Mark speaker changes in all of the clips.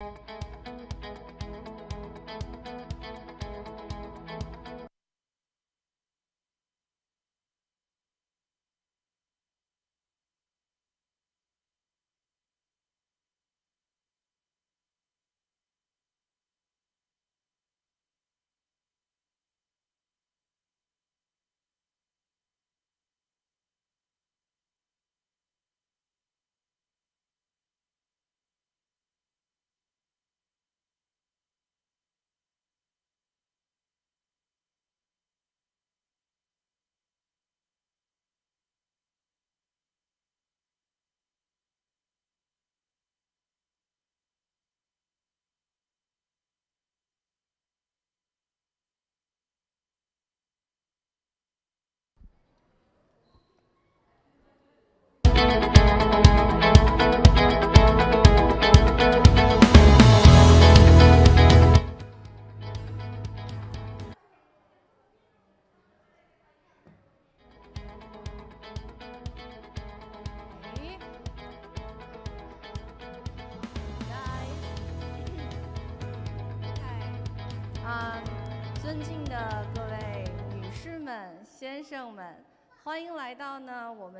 Speaker 1: 诶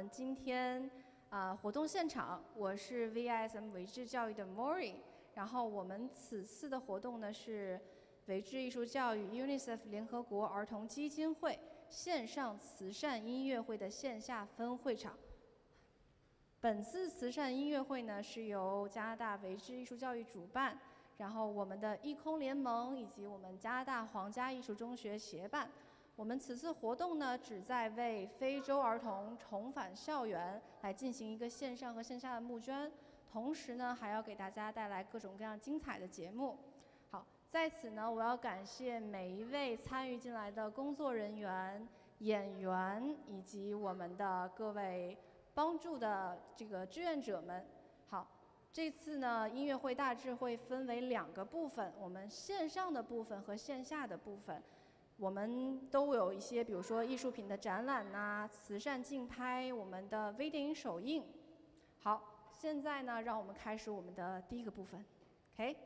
Speaker 1: 今天啊、活动现场。我是 VISM 维智教育的 Mori，然后我们此次的活动呢是维智艺术教育 UNICEF 联合国儿童基金会线上慈善音乐会的线下分会场。本次慈善音乐会呢是由加拿大维智艺术教育主办，然后我们的艺空联盟以及我们加拿大皇家艺术中学协办。我们此次活动呢，旨在为非洲儿童重返校园来进行一个线上和线下的募捐，同时呢，还要给大家带来各种各样精彩的节目。好，在此呢，我要感谢每一位参与进来的工作人员、演员以及我们的各位帮助的这个志愿者们。好，这次呢，音乐会大致会分为两个部分，我们线上的部分和线下的部分。我们都有一些，比如说艺术品的展览呐、慈善竞拍、我们的微电影首映。好，现在呢，让我们开始我们的第一个部分，OK？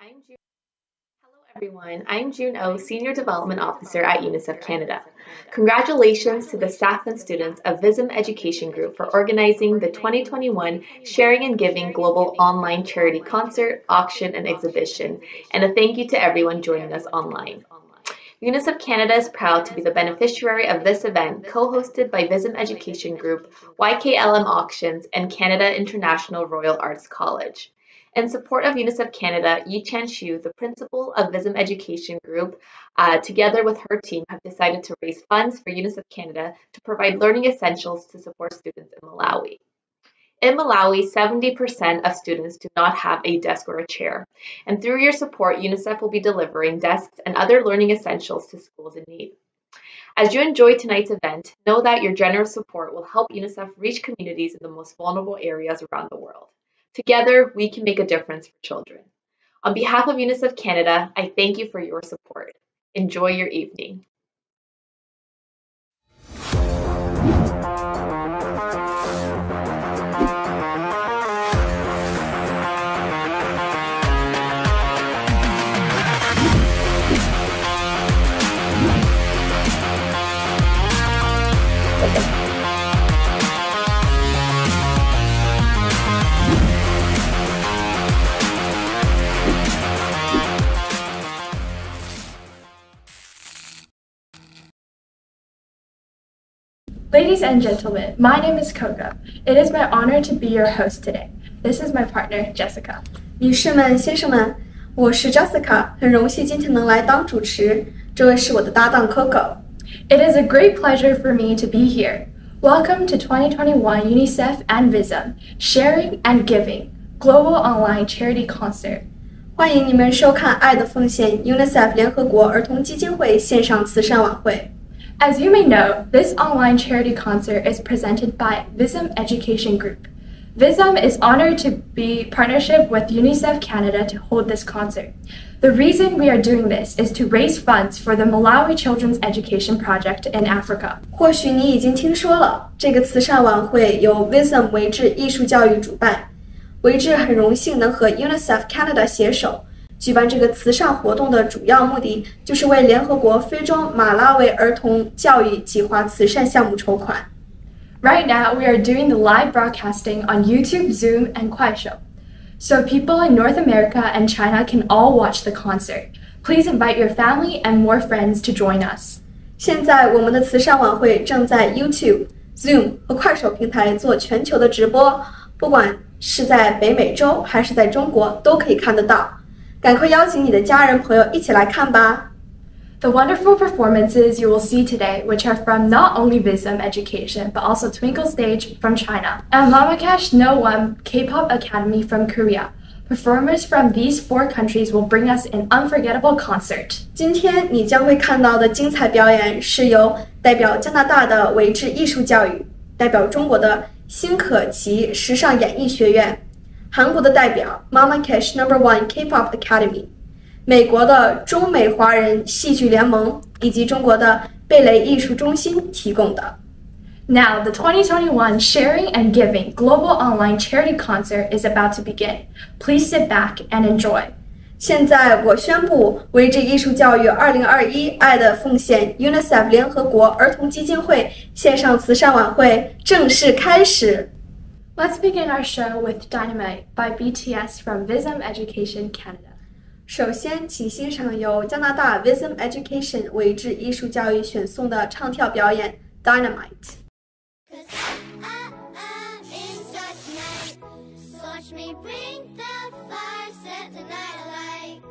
Speaker 2: I'm June. Hello, everyone. I'm June O, Senior Development Officer at UNICEF Canada. Congratulations to the staff and students of VISM Education Group for organizing the 2021 Sharing and Giving Global Online Charity Concert, Auction, and Exhibition, and a thank you to everyone joining us online. UNICEF Canada is proud to be the beneficiary of this event, co-hosted by VISM Education Group, YKLM Auctions, and Canada International Royal Arts College. In support of UNICEF Canada, Yi Chan Shu, the principal of VISM Education Group, uh, together with her team, have decided to raise funds for UNICEF Canada to provide learning essentials to support students in Malawi. In Malawi, 70% of students do not have a desk or a chair. And through your support, UNICEF will be delivering desks and other learning essentials to schools in need. As you enjoy tonight's event, know that your generous support will help UNICEF reach communities in the most vulnerable areas around the world. Together, we can make a difference for children. On behalf of UNICEF Canada, I thank you for your support. Enjoy your evening.
Speaker 3: Ladies and gentlemen, my name is Koga. It is my honor to be your host today. This is my partner, Jessica.
Speaker 4: 女士们、先生们，我是 Jessica，很荣幸今天能来当主持。这位是我的搭档 Coco。
Speaker 3: It is a great pleasure for me to be here. Welcome to 2021 UNICEF and VISM Sharing and Giving Global Online Charity Concert.
Speaker 4: 欢迎你们收看《爱的奉献》UNICEF 联合国儿童基金会线上慈善晚会。
Speaker 3: As you may know, this online charity concert is presented by Vism Education Group. Vism is honored to be partnership with UNICEF Canada to hold this concert. The reason we are doing this is to raise funds for the Malawi Children's Education Project in Africa.
Speaker 4: 或许你已经听说了，这个慈善晚会由 Vism 维智艺术教育主办。维智很荣幸能和 UNICEF Canada 携手 举办这个慈善活动的主要目的，就是为联合国非洲马拉维儿童教育计划慈善项目筹款。
Speaker 3: Right now, we are doing the live broadcasting on YouTube, Zoom, and Kuaishou. So people in North America and China can all watch the concert. Please invite your family and more friends to join us.
Speaker 4: 现在我们的慈善晚会正在 YouTube、Zoom 和快手平台做全球的直播，不管是在北美洲还是在中国，都可以看得到。 赶快邀请你的家人朋友一起来看吧！
Speaker 3: The wonderful performances you will see today, which are from not only Vism Education, but also Twinkle Stage from China, and Mamakash No One K-pop Academy from Korea. Performers from these four countries will bring us an unforgettable concert.
Speaker 4: 今天你将会看到的精彩表演是由代表加拿大的维智艺术教育、代表中国的新可奇时尚演艺学院、 韩国的代表 Mama Cash Number One K-pop Academy。美国的中美华人戏剧联盟以及中国的贝雷艺术中心提供的。
Speaker 3: Now, the 2021 Sharing and Giving Global Online Charity Concert is about to begin. Please sit back and enjoy.
Speaker 4: 现在我宣布，为这艺术教育2021爱的奉献 UNICEF 联合国儿童基金会线上慈善晚会正式开始。
Speaker 3: Let's begin our show with Dynamite by BTS from Vism Education Canada.
Speaker 4: 首先，请欣赏由加拿大 Vism Education 为智艺术教育选送的唱跳表演《Dynamite》。
Speaker 5: Cause I, I, I'm inside tonight. So watch me bring the fire, set the night alight.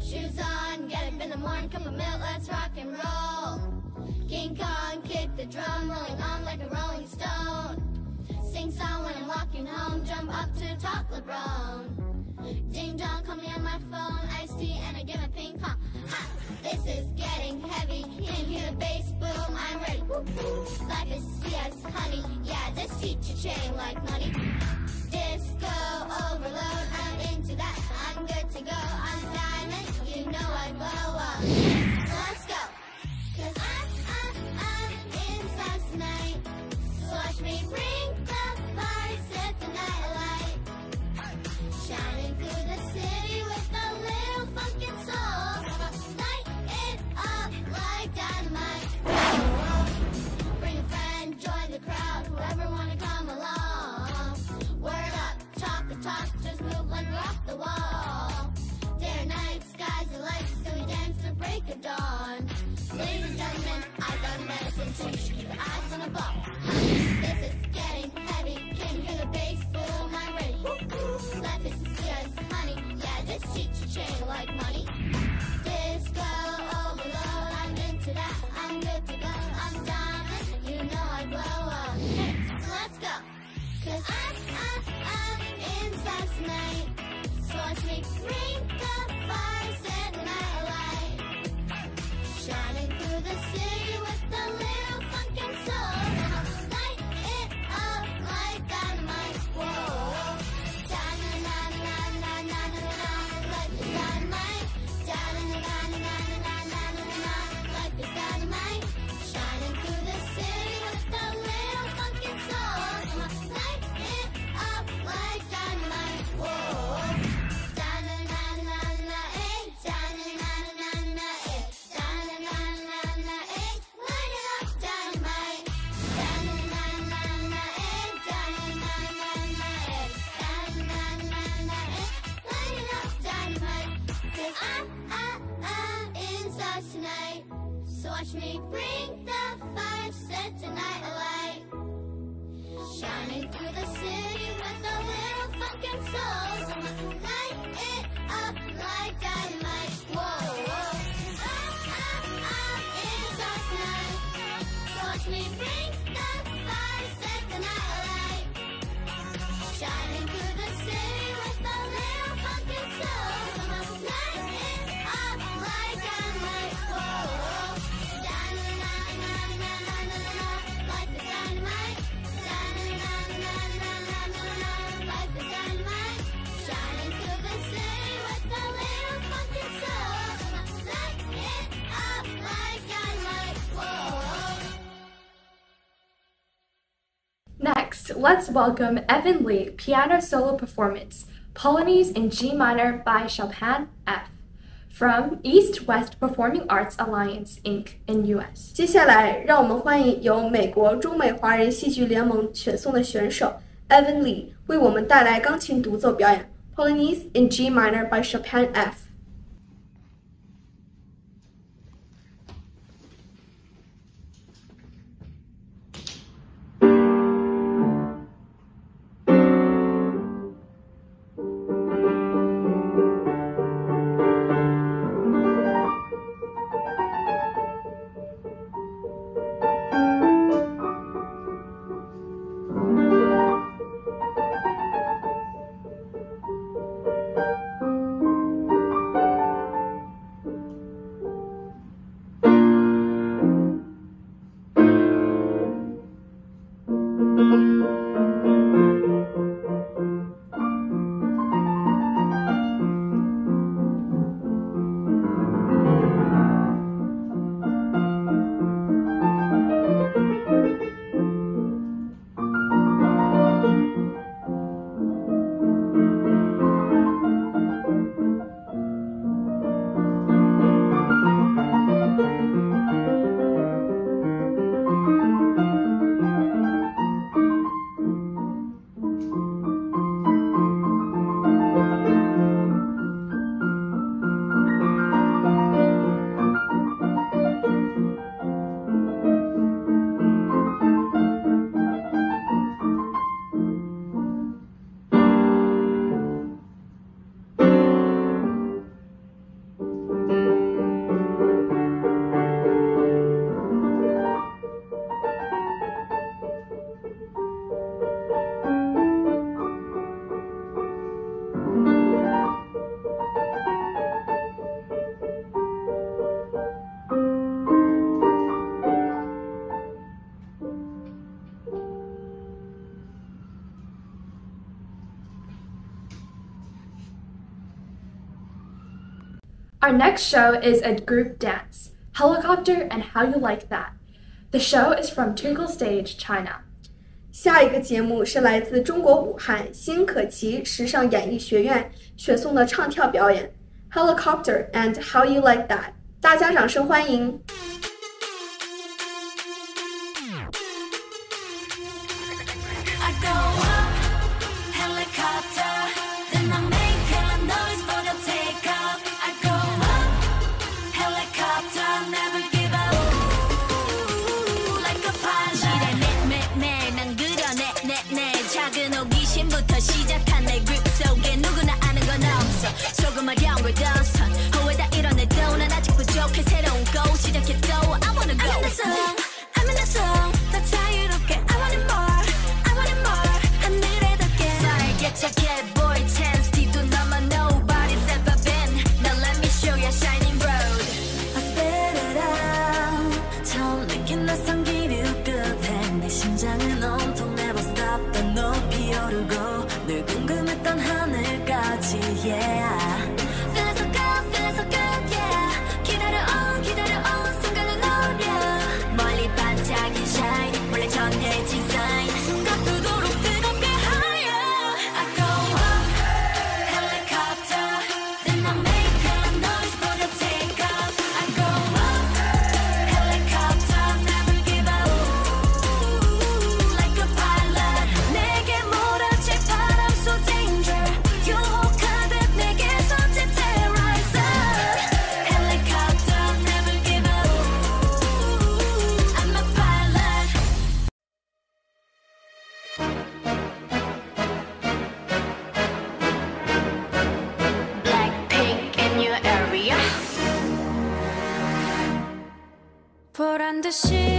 Speaker 5: Shoes on, get up in the morning, cup of milk, let's rock and roll. King Kong, kick the drum, rolling on like a rolling stone. the LeBron. Ding dong, call me on my phone, iced tea, and I get my ping pong. Ha, this is getting heavy. Can hear the bass boom, I'm ready. Woo, woo. Life is yes, honey. Yeah, this teacher chain like money. Disco overload, I'm into that. I'm good to go. I'm diamond, you know I glow up. Break of dawn. Ladies and gentlemen, I got medicine, so you should keep your eyes on the ball. This is getting heavy, can you hear the bass boom? I'm ready. Life is just honey, yeah, this teacher chain like money. Disco overload, I'm into that, I'm good to go, I'm diamond, you know I glow up. Hey, let's go. Cause I, I, I'm inside tonight. So watch me bring To the city with the little fucking souls. Light it eh, up like dynamite.
Speaker 3: Next, let's welcome Evan Lee, piano solo performance, Polonaise in G minor by Chopin F. From East West Performing Arts Alliance Inc. in U.S.
Speaker 6: 接下来，让我们欢迎由美国中美华人戏剧联盟选送的选手 Evan Lee 为我们带来钢琴独奏表演 Polonaise in G minor by Chopin F。
Speaker 3: Our next show is a group dance, Helicopter and How You Like That. The show is from Twinkle Stage China.
Speaker 6: 下一个节目是来自中国武汉新可奇时尚演艺学院选送的唱跳表演《Helicopter and How You Like That》，大家掌声欢迎！
Speaker 7: the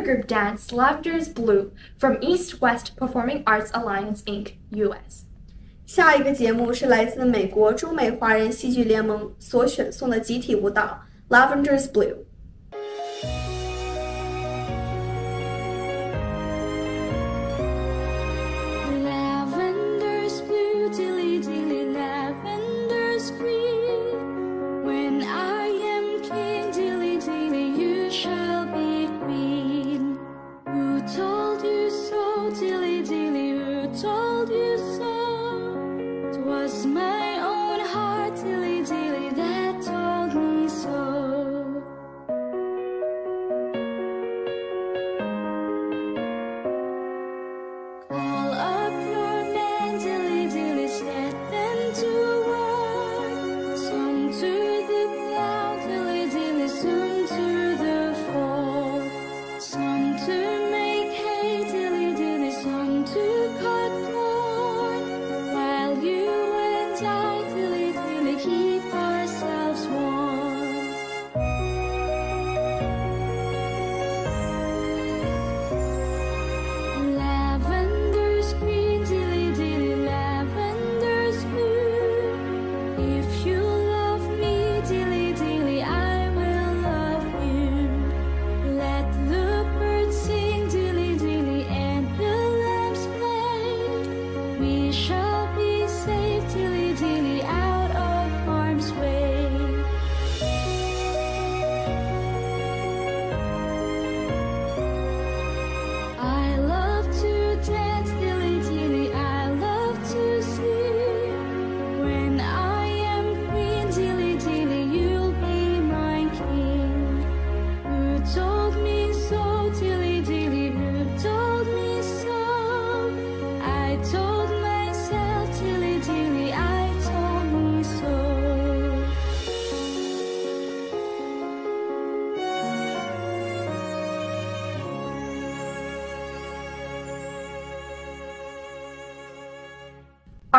Speaker 3: another group dance, Lavender is Blue, from East West Performing Arts Alliance Inc. U.S.
Speaker 8: 下一个节目是来自美国中美华人戏剧联盟所选送的集体舞蹈《Lavender
Speaker 9: is Blue》。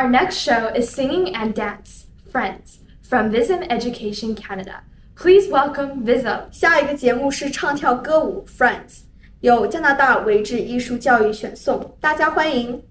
Speaker 3: Our next show is Singing and Dance, Friends, from Vism Education Canada. Please welcome Vism.
Speaker 8: 下一个节目是唱跳歌舞 Friends，由加拿大维智艺术教育选送，大家欢迎。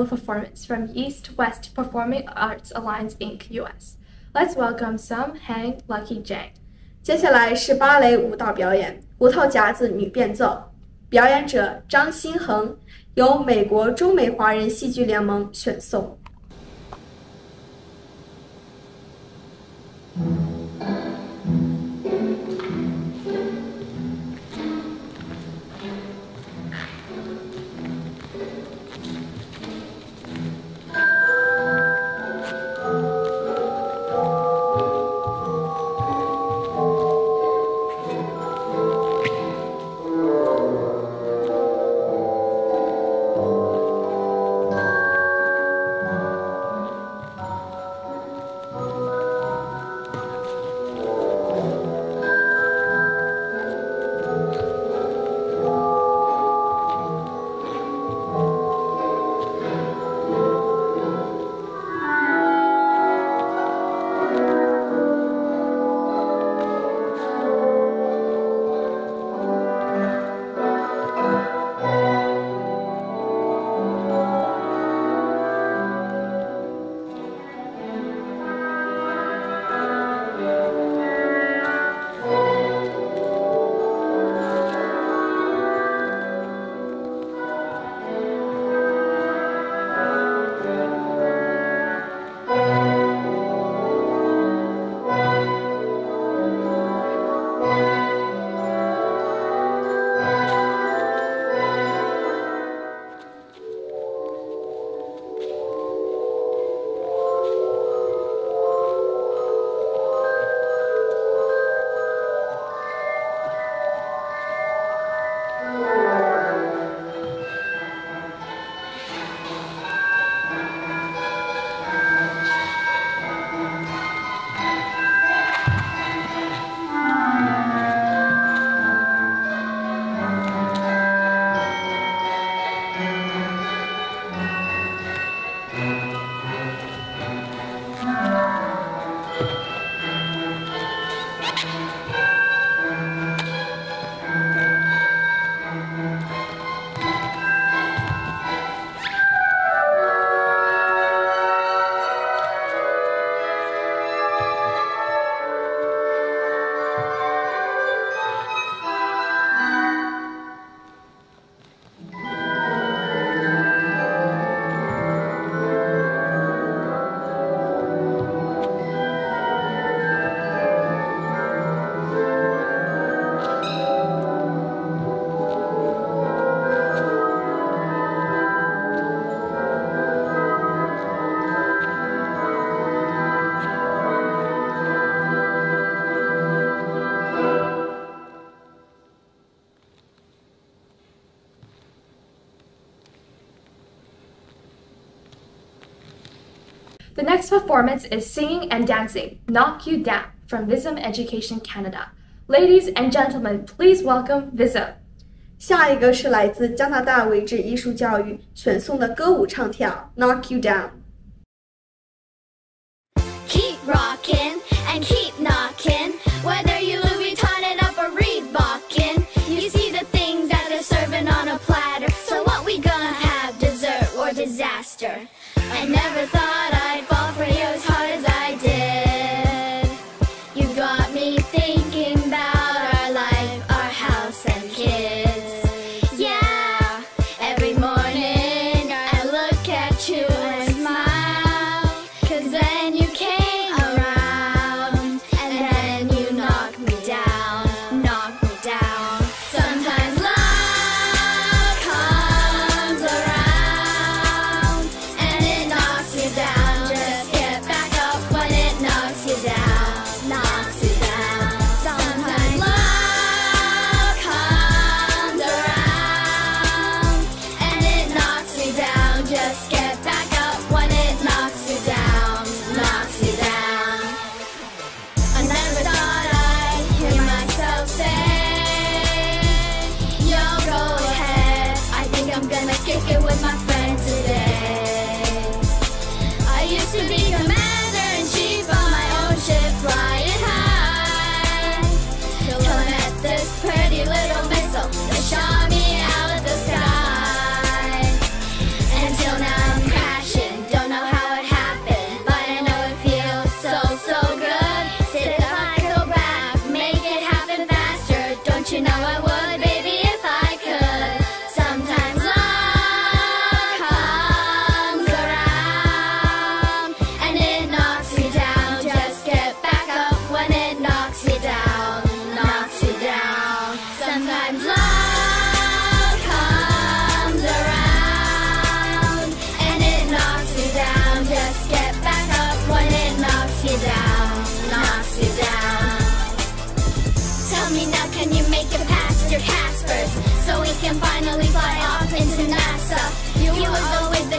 Speaker 3: solo performance from East West Performing Arts Alliance Inc. US. Let's welcome Sum Hang Lucky Jane.
Speaker 5: 接下来是芭蕾舞蹈表演《胡桃夹子女变奏》，表演者张新恒，由美国中美华人戏剧联盟选送。
Speaker 3: next performance is Singing and Dancing Knock You Down from Vism Education Canada. Ladies and gentlemen, please welcome Vism.
Speaker 5: 下一个是来自加拿大维治艺术教育选送的歌舞唱跳《Knock You Down》。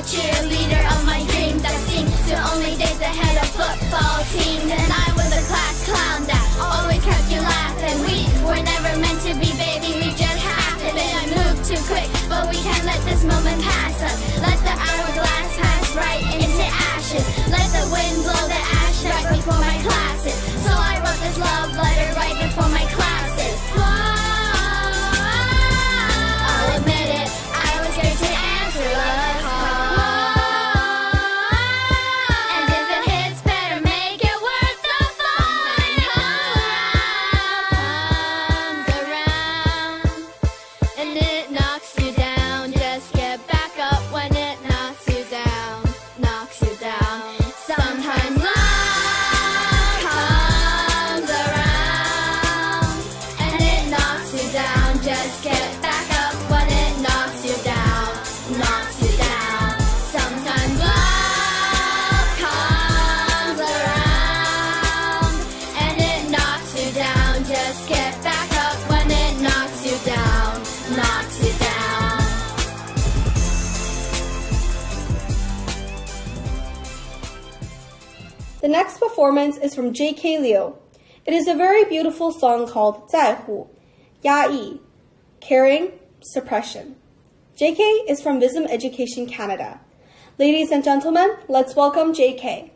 Speaker 5: Cheerleader of my dreams. I seemed to only days ahead of football team. And I was a class clown that always kept you laughing. We were never meant to be, baby, we just happened. And I moved too quick, but we can't let this moment pass us. Let the hourglass pass right into ashes. Let the wind blow the ash right before my classes. So I wrote this love letter right before my classes.
Speaker 10: performance is from J.K. Liu. It is a very beautiful song called 在乎,压抑, caring, suppression. J.K. is from Vism Education Canada. Ladies and gentlemen, let's welcome J.K.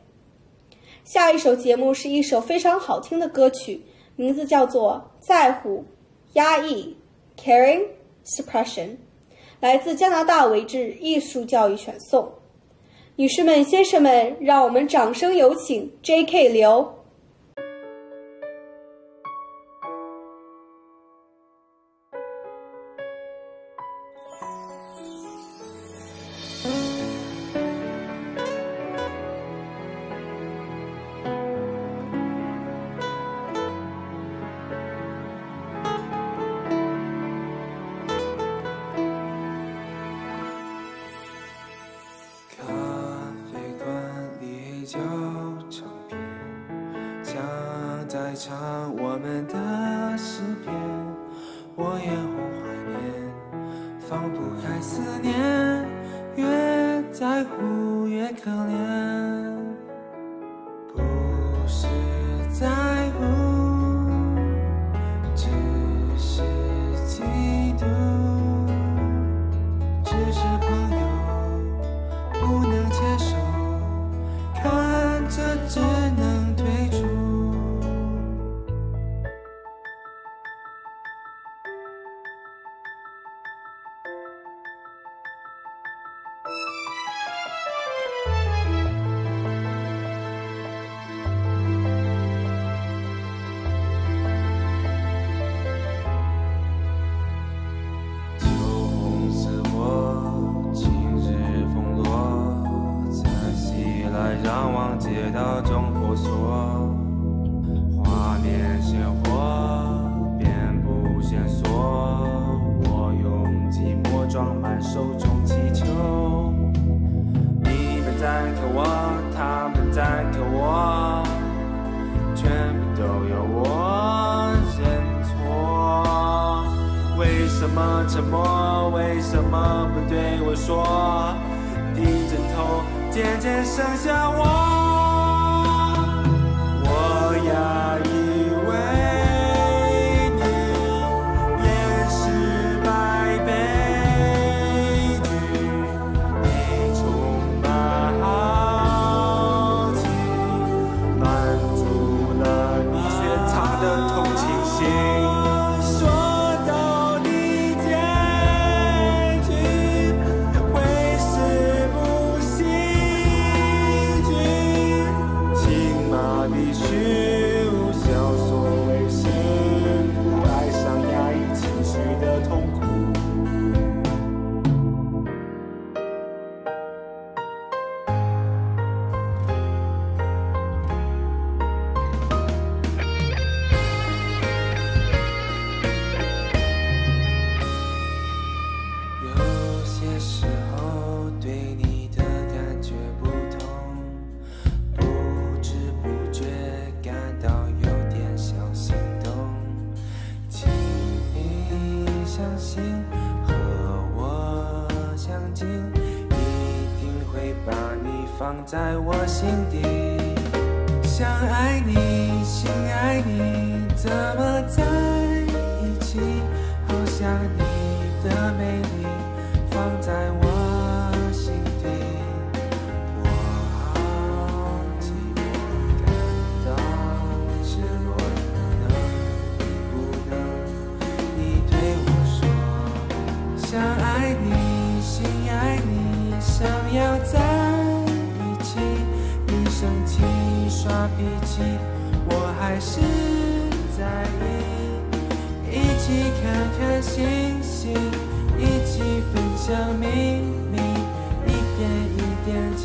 Speaker 10: 下一首节目是一首非常好听的歌曲，名字叫做《在乎、压抑》（Caring, Suppression），来自加拿大维治艺术教育选送。 女士们、先生们，让我们掌声有请 J.K. 刘。
Speaker 11: 来让望街道中婆娑，画面鲜活，遍布线索。我用寂寞装满手中气球，你们在渴我，他们在渴我，全部都由我认错。为什么沉默？为什么不对我说？渐渐剩下我。
Speaker 10: 在我心底。相爱一起，我还是在意。一起看看星星，一起分享秘密，一点一点近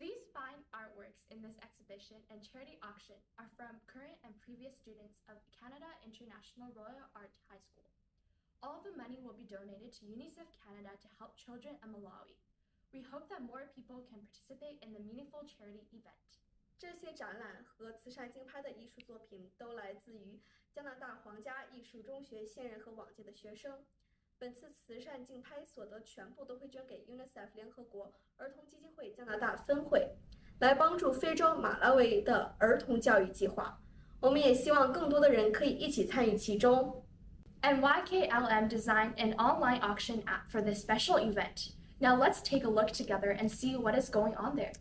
Speaker 3: These fine artworks in this exhibition and charity auction are from current and previous students of Canada International Royal Art High School. All the money will be donated to UNICEF Canada to help children in Malawi. We hope that more people can participate in the meaningful charity event.
Speaker 4: 这些展览和慈善竞拍的艺术作品都来自于加拿大皇家艺术中学现任和往届的学生。 本次慈善竞拍所得全部都会捐给 UNICEF 联合国儿童基金会加拿大分会，来帮助非洲马拉维的儿童教育计划。我们也希望更多的人可以一起参与其中。
Speaker 3: And YKLM designed an online auction app for this special event. Now let's take a look together and see what is going on there.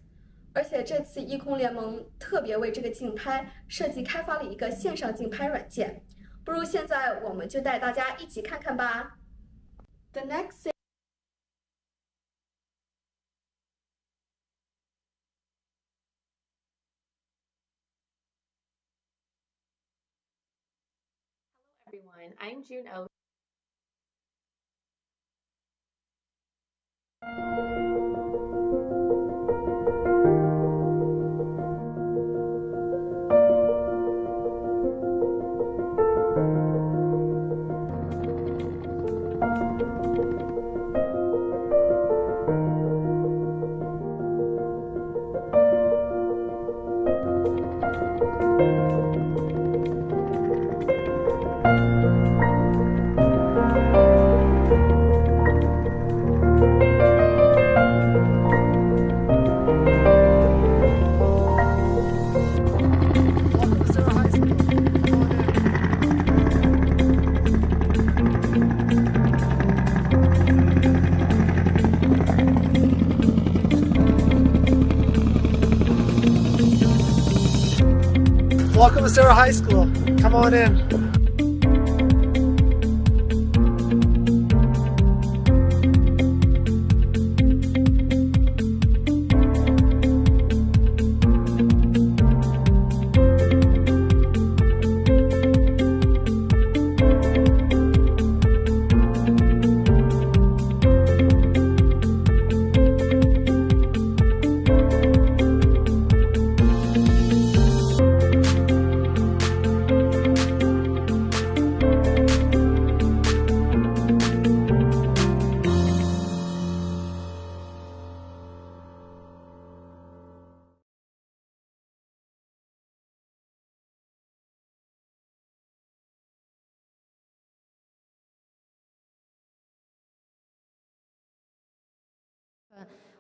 Speaker 4: 而且这次艺空联盟特别为这个竞拍设计开发了一个线上竞拍软件，不如现在我们就带大家一起看看吧。 The next
Speaker 2: everyone. I'm June O.
Speaker 12: Welcome to Sarah High School. Come on in.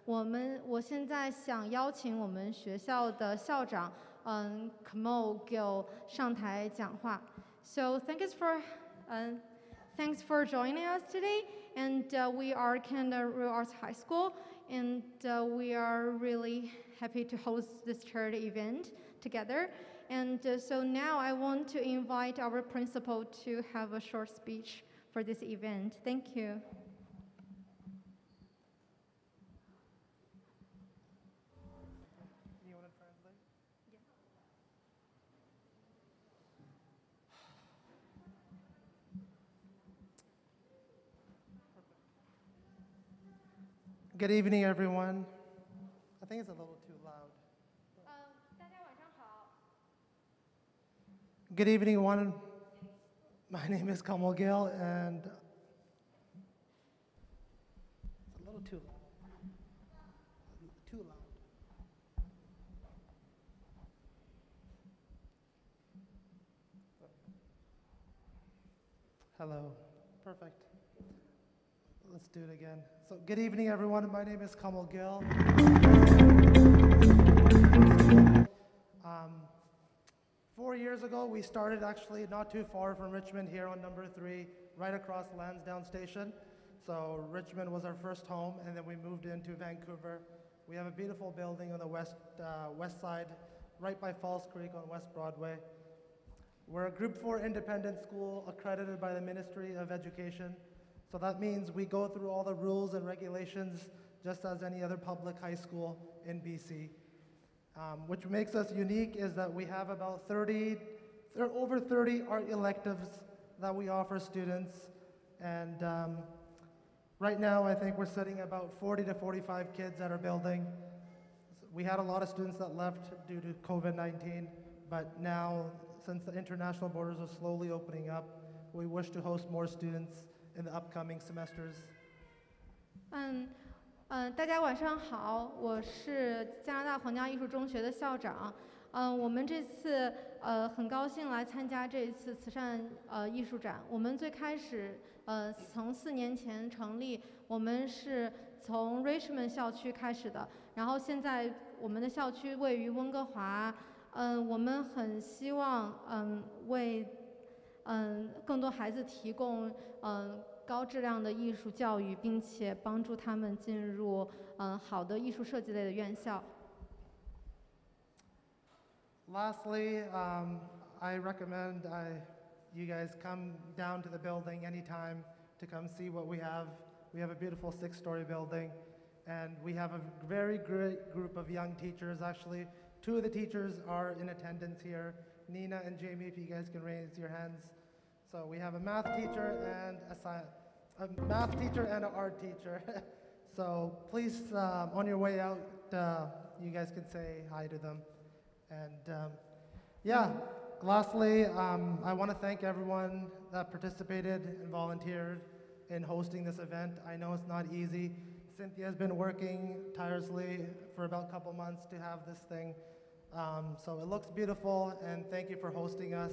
Speaker 13: 我们我现在想邀请我们学校的校长，嗯，Kamal Gill 上台讲话。So thank you for, um, thanks for joining us today. And uh, we are Canada Royal Arts High School, and uh, we are really happy to host this charity event together. And uh, so now I want to invite our principal to have a short speech for this event. Thank you.
Speaker 12: Good evening, everyone. I think it's a little too loud. Good evening, one. My name is Kamal Gill, and it's a little too loud. Too loud. Hello. Perfect. Let's do it again. So, good evening, everyone. My name is Kamal Gill. Um, four years ago, we started actually not too far from Richmond here on number three, right across Lansdowne Station. So, Richmond was our first home, and then we moved into Vancouver. We have a beautiful building on the west, uh, west side, right by False Creek on West Broadway. We're a Group 4 independent school accredited by the Ministry of Education. So that means we go through all the rules and regulations just as any other public high school in BC. Um, which makes us unique is that we have about 30, there are over 30 art electives that we offer students. And um, right now, I think we're sitting about 40 to 45 kids at our building. We had a lot of students that left due to COVID 19, but now, since the international borders are slowly opening up, we wish to host more students in the upcoming semesters.
Speaker 13: 嗯嗯，大家晚上好，我是加拿大皇家艺术中学的校长。嗯，我们这次呃很高兴来参加这一次慈善呃艺术展。我们最开始呃从四年前成立，我们是从 Richmond 校区开始的，然后现在我们的校区位于温哥华。嗯，我们很希望嗯为嗯更多孩子提供嗯高质量的艺术教育，并且帮助他们进入嗯好的艺术设计类的院校。
Speaker 12: Lastly, um, I recommend I, you guys come down to the building anytime to come see what we have. We have a beautiful six-story building, and we have a very great group of young teachers. Actually, two of the teachers are in attendance here. Nina and Jamie, if you guys can raise your hands. So we have a math teacher and a, sci- a math teacher and an art teacher. so please, um, on your way out, uh, you guys can say hi to them. And um, yeah, lastly, um, I want to thank everyone that participated and volunteered in hosting this event. I know it's not easy. Cynthia has been working tirelessly for about a couple months to have this thing. Um, so it looks beautiful, and thank you for hosting us.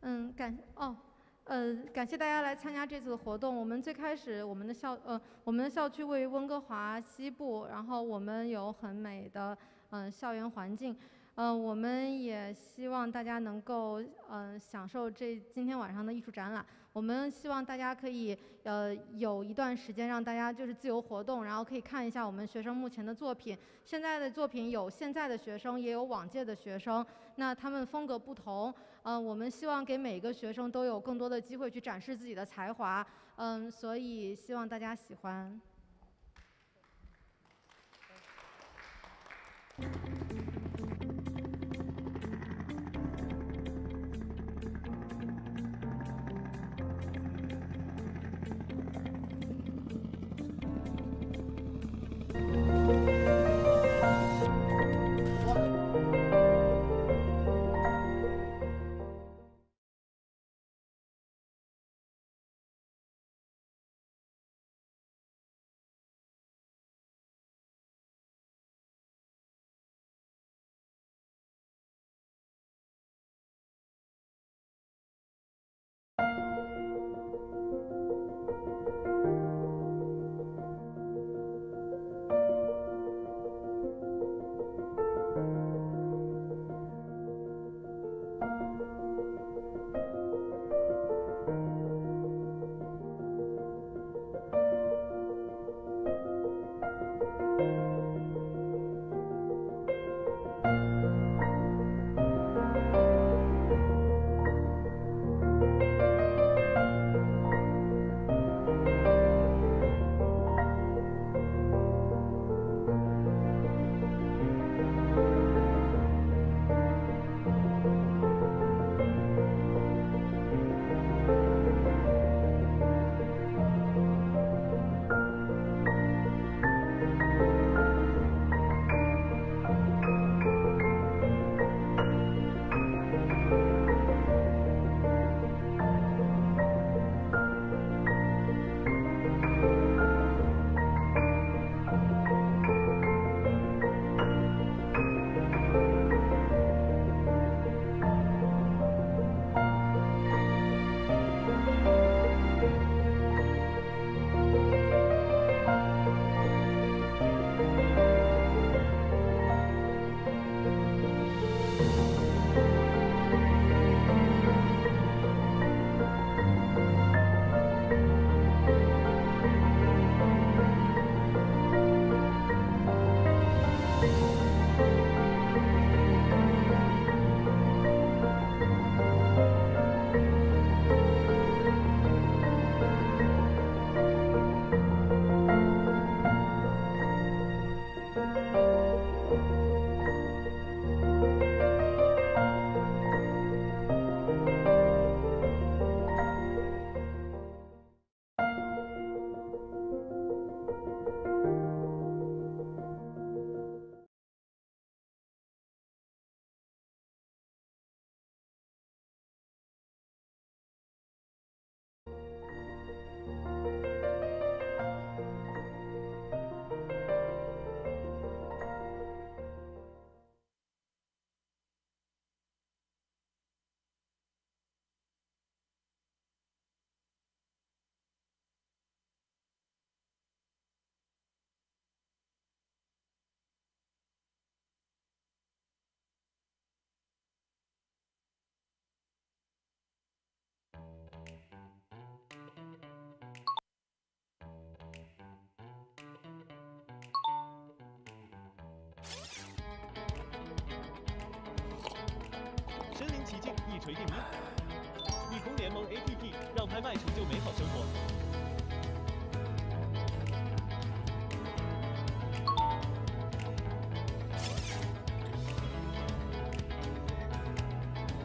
Speaker 13: 嗯，感哦，呃，感谢大家来参加这次的活动。我们最开始，我们的校呃，我们的校区位于温哥华西部，然后我们有很美的嗯、校园环境。呃，我们也希望大家能够嗯、享受这今天晚上的艺术展览。我们希望大家可以呃有一段时间让大家就是自由活动，然后可以看一下我们学生目前的作品。现在的作品有现在的学生，也有往届的学生，那他们风格不同。嗯、我们希望给每一个学生都有更多的机会去展示自己的才华。嗯，所以希望大家喜欢。
Speaker 14: 奇境一锤定音。艺空联盟 APP 让拍卖成就美好生活。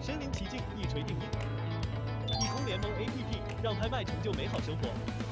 Speaker 14: 身临其境一锤定音。艺空联盟 APP 让拍卖成就美好生活。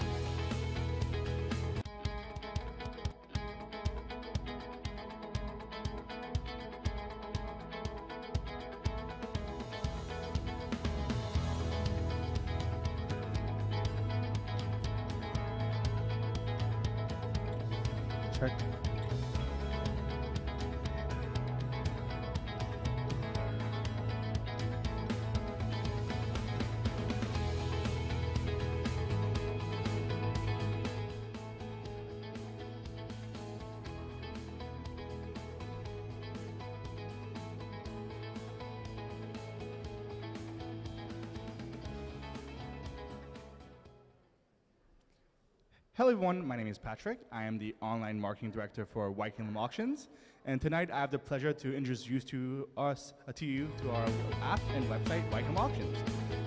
Speaker 15: Hello everyone, my name is Patrick. I am the online marketing director for White Kingdom Auctions. And tonight I have the pleasure to introduce to us, uh, to you, to our app and website, White Kingdom Auctions.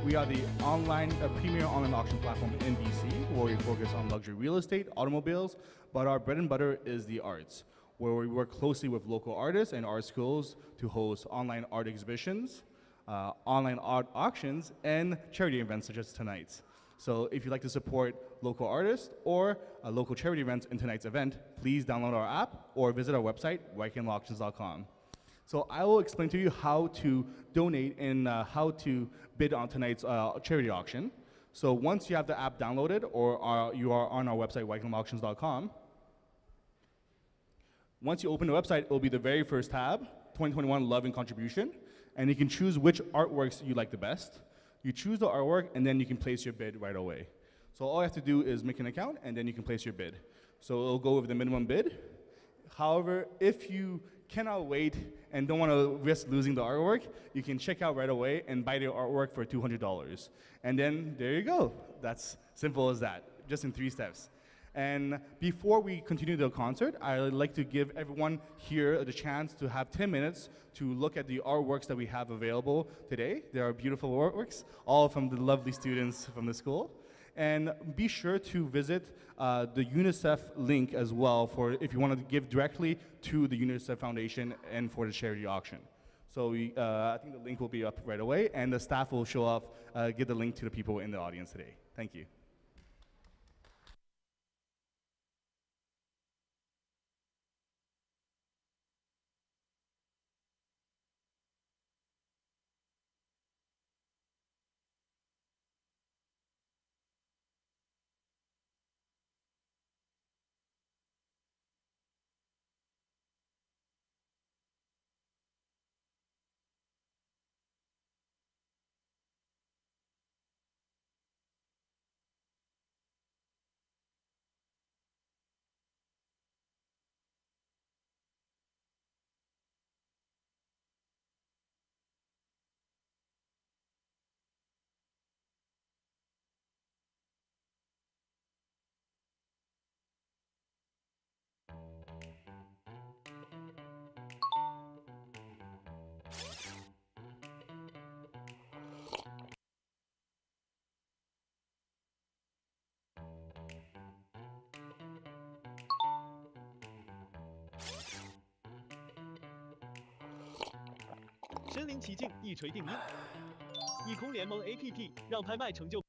Speaker 15: We are the online, uh, premier online auction platform in BC, where we focus on luxury real estate, automobiles, but our bread and butter is the arts, where we work closely with local artists and art schools to host online art exhibitions, uh, online art auctions, and charity events such as tonight's. So if you'd like to support local artists or uh, local charity events in tonight's event, please download our app or visit our website, whitekingdomauctions.com. So I will explain to you how to donate and uh, how to bid on tonight's uh, charity auction. So once you have the app downloaded or are, you are on our website, whitekingdomauctions.com, once you open the website, it will be the very first tab, 2021 Love and Contribution, and you can choose which artworks you like the best. You choose the artwork, and then you can place your bid right away. So all you have to do is make an account, and then you can place your bid. So it'll go over the minimum bid. However, if you cannot wait and don't want to risk losing the artwork, you can check out right away and buy the artwork for $200. And then there you go. That's simple as that, just in three steps. And before we continue the concert, I'd like to give everyone here the chance to have 10 minutes to look at the artworks that we have available today. There are beautiful artworks, all from the lovely students from the school. And be sure to visit uh, the UNICEF link as well for if you want to give directly to the UNICEF Foundation and for the charity auction. So we, uh, I think the link will be up right away, and the staff will show up, uh, give the link to the people in the audience today. Thank you.
Speaker 14: “身临其境，一锤定音”。艺空联盟 APP 让拍卖成就。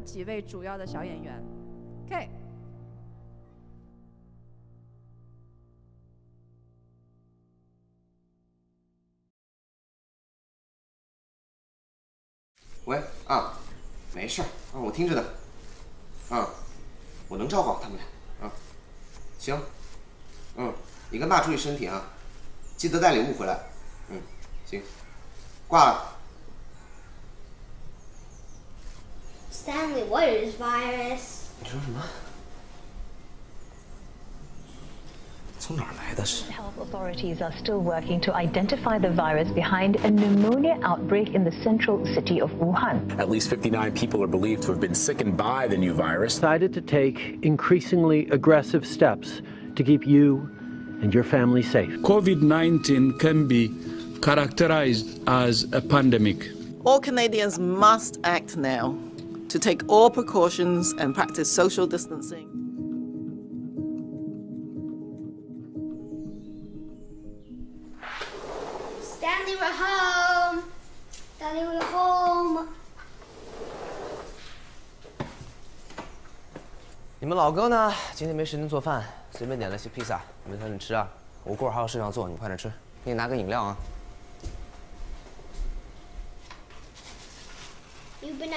Speaker 1: 几位主要的小演员。，K。
Speaker 5: 喂啊，没事啊，我听着呢。啊，我能照顾好他们俩啊。行，嗯，你跟爸注意身体啊，记得带礼物回来。嗯，行，挂了。
Speaker 16: virus?
Speaker 5: 你说什么？从哪儿来的是？
Speaker 17: Health authorities are still working to identify the virus behind a pneumonia outbreak in the central city of Wuhan.
Speaker 18: At least 59 people are believed to have been sickened by the new virus.
Speaker 19: Decided to take increasingly aggressive steps to keep you and your family safe.
Speaker 20: COVID 19 can be characterized as a pandemic.
Speaker 21: All Canadians must act now to take all precautions and practice social distancing.
Speaker 16: Stanley, we're home. Stanley, we're home.
Speaker 22: 你们老哥呢？今天没时间做饭，随便点了些披萨，你们赶紧吃啊！我过会儿还有事要做，你快点吃。给你拿个饮料啊。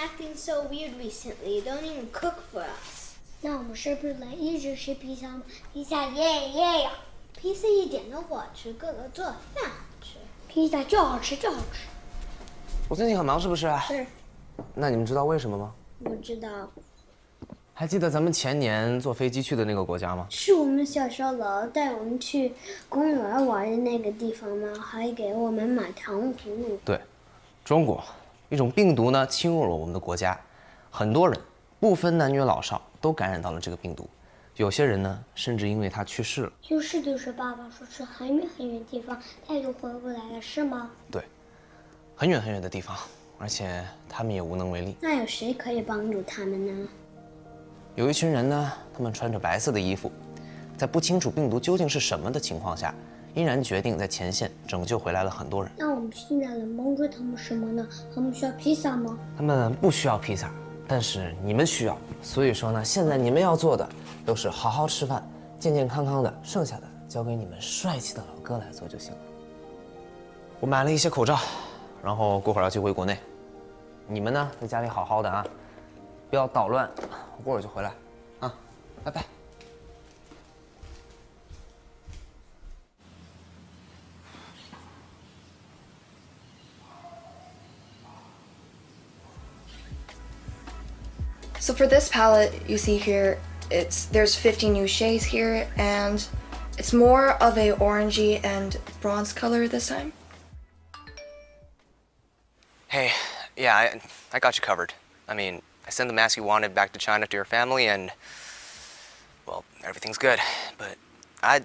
Speaker 16: Acting so weird recently. You don't even cook for us. 那我们是不是能一直吃披萨吗？披萨耶耶！披萨一点都不好吃，哥哥做饭好吃。披萨就好吃就好吃。
Speaker 22: 我最近很忙，是不是？
Speaker 16: 是。
Speaker 22: 那你们知道为什么吗？
Speaker 16: 我知道，
Speaker 22: 还记得咱们前年坐飞机去的那个国家吗？
Speaker 16: 是我们小时候姥姥带我们去公园玩的那个地方吗？还给我们买糖葫芦。
Speaker 22: 对，中国，一种病毒呢侵入了我们的国家，很多人不分男女老少都感染到了这个病毒，有些人呢甚至因为他去世了。
Speaker 16: 去世就是，爸爸说是很远很远地方，他就回不来了，是吗？
Speaker 22: 对，很远很远的地方，而且他们也无能为力。
Speaker 16: 那有谁可以帮助他们呢？
Speaker 22: 有一群人呢，他们穿着白色的衣服，在不清楚病毒究竟是什么的情况下，依然决定在前线拯救回来了很多人。
Speaker 16: 那我们现在能帮助他们什么呢？他们需要披萨吗？
Speaker 22: 他们不需要披萨，但是你们需要。所以说呢，现在你们要做的都是好好吃饭，健健康康的，剩下的交给你们帅气的老哥来做就行了。我买了一些口罩，然后过会儿要去回国内。你们呢，在家里好好的啊，不要捣乱。我过会儿就回来，啊，拜拜。
Speaker 23: So for this palette you see here, it's there's 50 new shades here and it's more of a orangey and bronze color this time.
Speaker 22: Hey, yeah, I, I got you covered. I mean, I sent the mask you wanted back to China to your family, and well, everything's good. But I,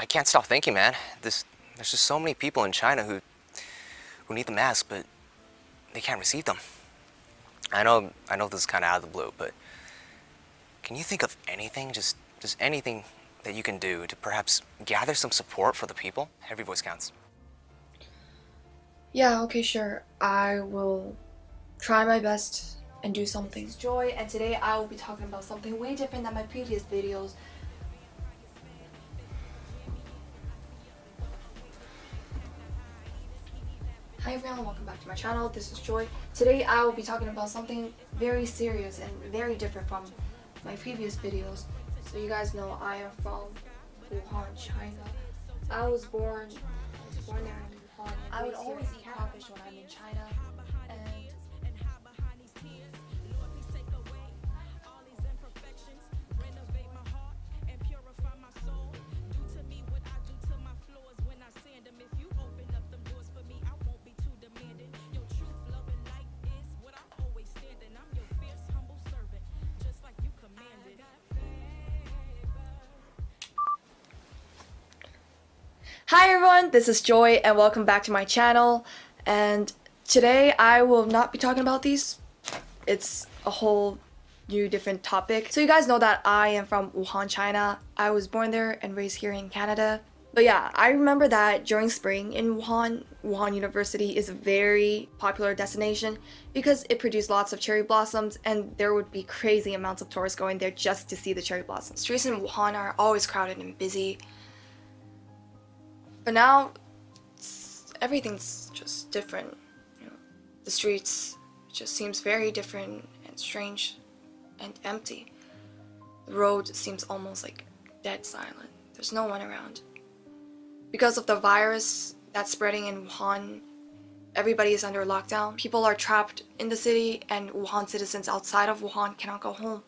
Speaker 22: I can't stop thinking, man. This, there's just so many people in China who, who need the mask, but they can't receive them. I know, I know this is kind of out of the blue, but can you think of anything, just, just anything that you can do to perhaps gather some support for the people? Every voice counts.
Speaker 23: Yeah, okay, sure. I will try my best and do something. It's Joy, and today I will be talking about something way different than my previous videos. Hi everyone, welcome back to my channel. This is Joy. Today I will be talking about something very serious and very different from my previous videos. So you guys know I am from Wuhan, China. I was born, I was born there in Wuhan. I would always eat crawfish when I'm in China. Hi everyone, this is Joy and welcome back to my channel. And today I will not be talking about these. It's a whole new different topic. So you guys know that I am from Wuhan, China. I was born there and raised here in Canada. But yeah, I remember that during spring in Wuhan, Wuhan University is a very popular destination because it produced lots of cherry blossoms and there would be crazy amounts of tourists going there just to see the cherry blossoms. Streets in Wuhan are always crowded and busy. But now everything's just different. You know, the streets just seems very different and strange and empty. The road seems almost like dead silent. There's no one around. Because of the virus that's spreading in Wuhan, everybody is under lockdown. People are trapped in the city, and Wuhan citizens outside of Wuhan cannot go home.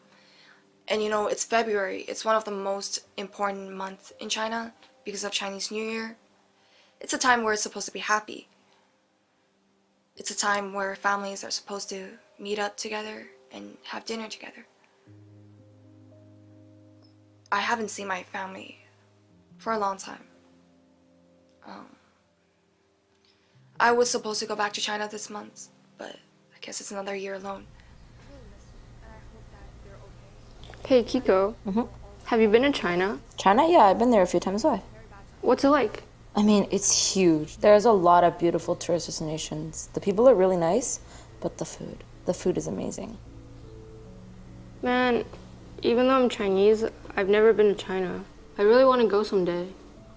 Speaker 23: And you know, it's February. It's one of the most important months in China because of Chinese New Year. It's a time where it's supposed to be happy. It's a time where families are supposed to meet up together and have dinner together. I haven't seen my family for a long time. Um, I was supposed to go back to China this month, but I guess it's another year alone.
Speaker 24: Hey, Kiko. Have you been in China?
Speaker 25: China? Yeah, I've been there a few times. Why?
Speaker 24: What's it like?
Speaker 25: I mean, it's huge. There's a lot of beautiful tourist destinations. The people are really nice, but the food. The food is amazing.
Speaker 24: Man, even though I'm Chinese, I've never been to China. I really want to go someday.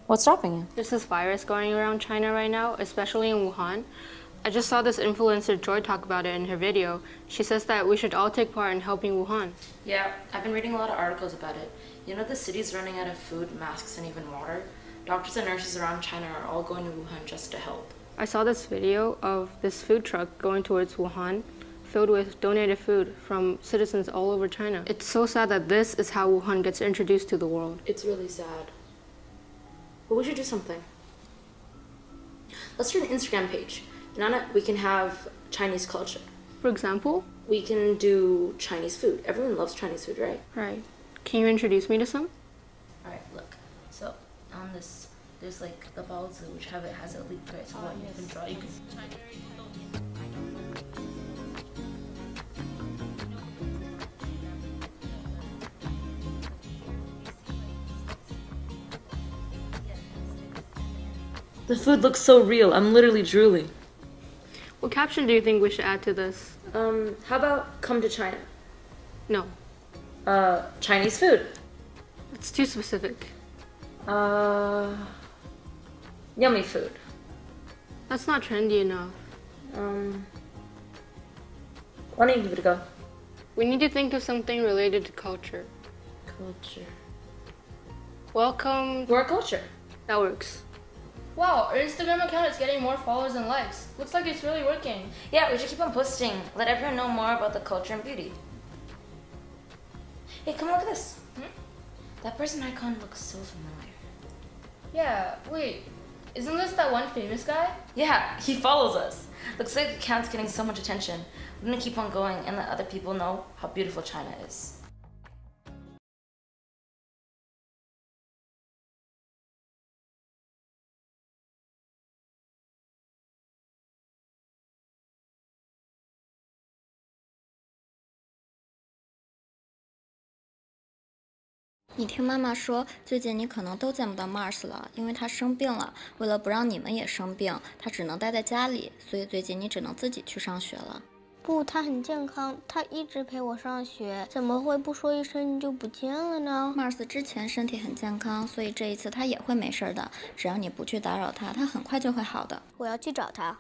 Speaker 25: What's stopping you?
Speaker 24: There's this virus going around China right now, especially in Wuhan. I just saw this influencer Joy talk about it in her video. She says that we should all take part in helping Wuhan.
Speaker 25: Yeah, I've been reading a lot of articles about it. You know, the city's running out of food, masks, and even water. Doctors and nurses around China are all going to Wuhan just to help.
Speaker 24: I saw this video of this food truck going towards Wuhan filled with donated food from citizens all over China. It's so sad that this is how Wuhan gets introduced to the world.
Speaker 25: It's really sad. But we should do something. Let's start an Instagram page. And on it, we can have Chinese culture.
Speaker 24: For example?
Speaker 25: We can do Chinese food. Everyone loves Chinese food, right?
Speaker 24: Right. Can you introduce me to some?
Speaker 25: Alright, look. So on this, there's like the baozi, which have it has a leaf right. So what you can draw, you can. The food looks so real. I'm literally drooling.
Speaker 24: What caption do you think we should add to this?
Speaker 25: Um, how about come to China?
Speaker 24: No.
Speaker 25: Uh, Chinese food.
Speaker 24: It's too specific.
Speaker 25: Uh, yummy food.
Speaker 24: That's not trendy enough.
Speaker 25: Um, why don't you give it a go?
Speaker 24: We need to think of something related to culture.
Speaker 25: Culture.
Speaker 24: Welcome
Speaker 25: to our culture.
Speaker 24: That works.
Speaker 26: Wow, our Instagram account is getting more followers and likes. Looks like it's really working.
Speaker 25: Yeah, we should keep on posting. Let everyone know more about the culture and beauty. Hey, come look at this.
Speaker 26: Hmm?
Speaker 25: That person icon looks so familiar.
Speaker 26: Yeah, wait. Isn't this that one famous guy?
Speaker 25: Yeah, he follows us. Looks like the account's getting so much attention. We're gonna keep on going and let other people know how beautiful China is.
Speaker 27: 你听妈妈说，最近你可能都见不到 Mars 了，因为他生病了。为了不让你们也生病，他只能待在家里，所以最近你只能自己去上学了。
Speaker 17: 不，他很健康，他一直陪我上学，怎么会不说一声你就不见了呢
Speaker 27: ？Mars 之前身体很健康，所以这一次他也会没事的。只要你不去打扰他，他很快就会好的。
Speaker 17: 我要去找他。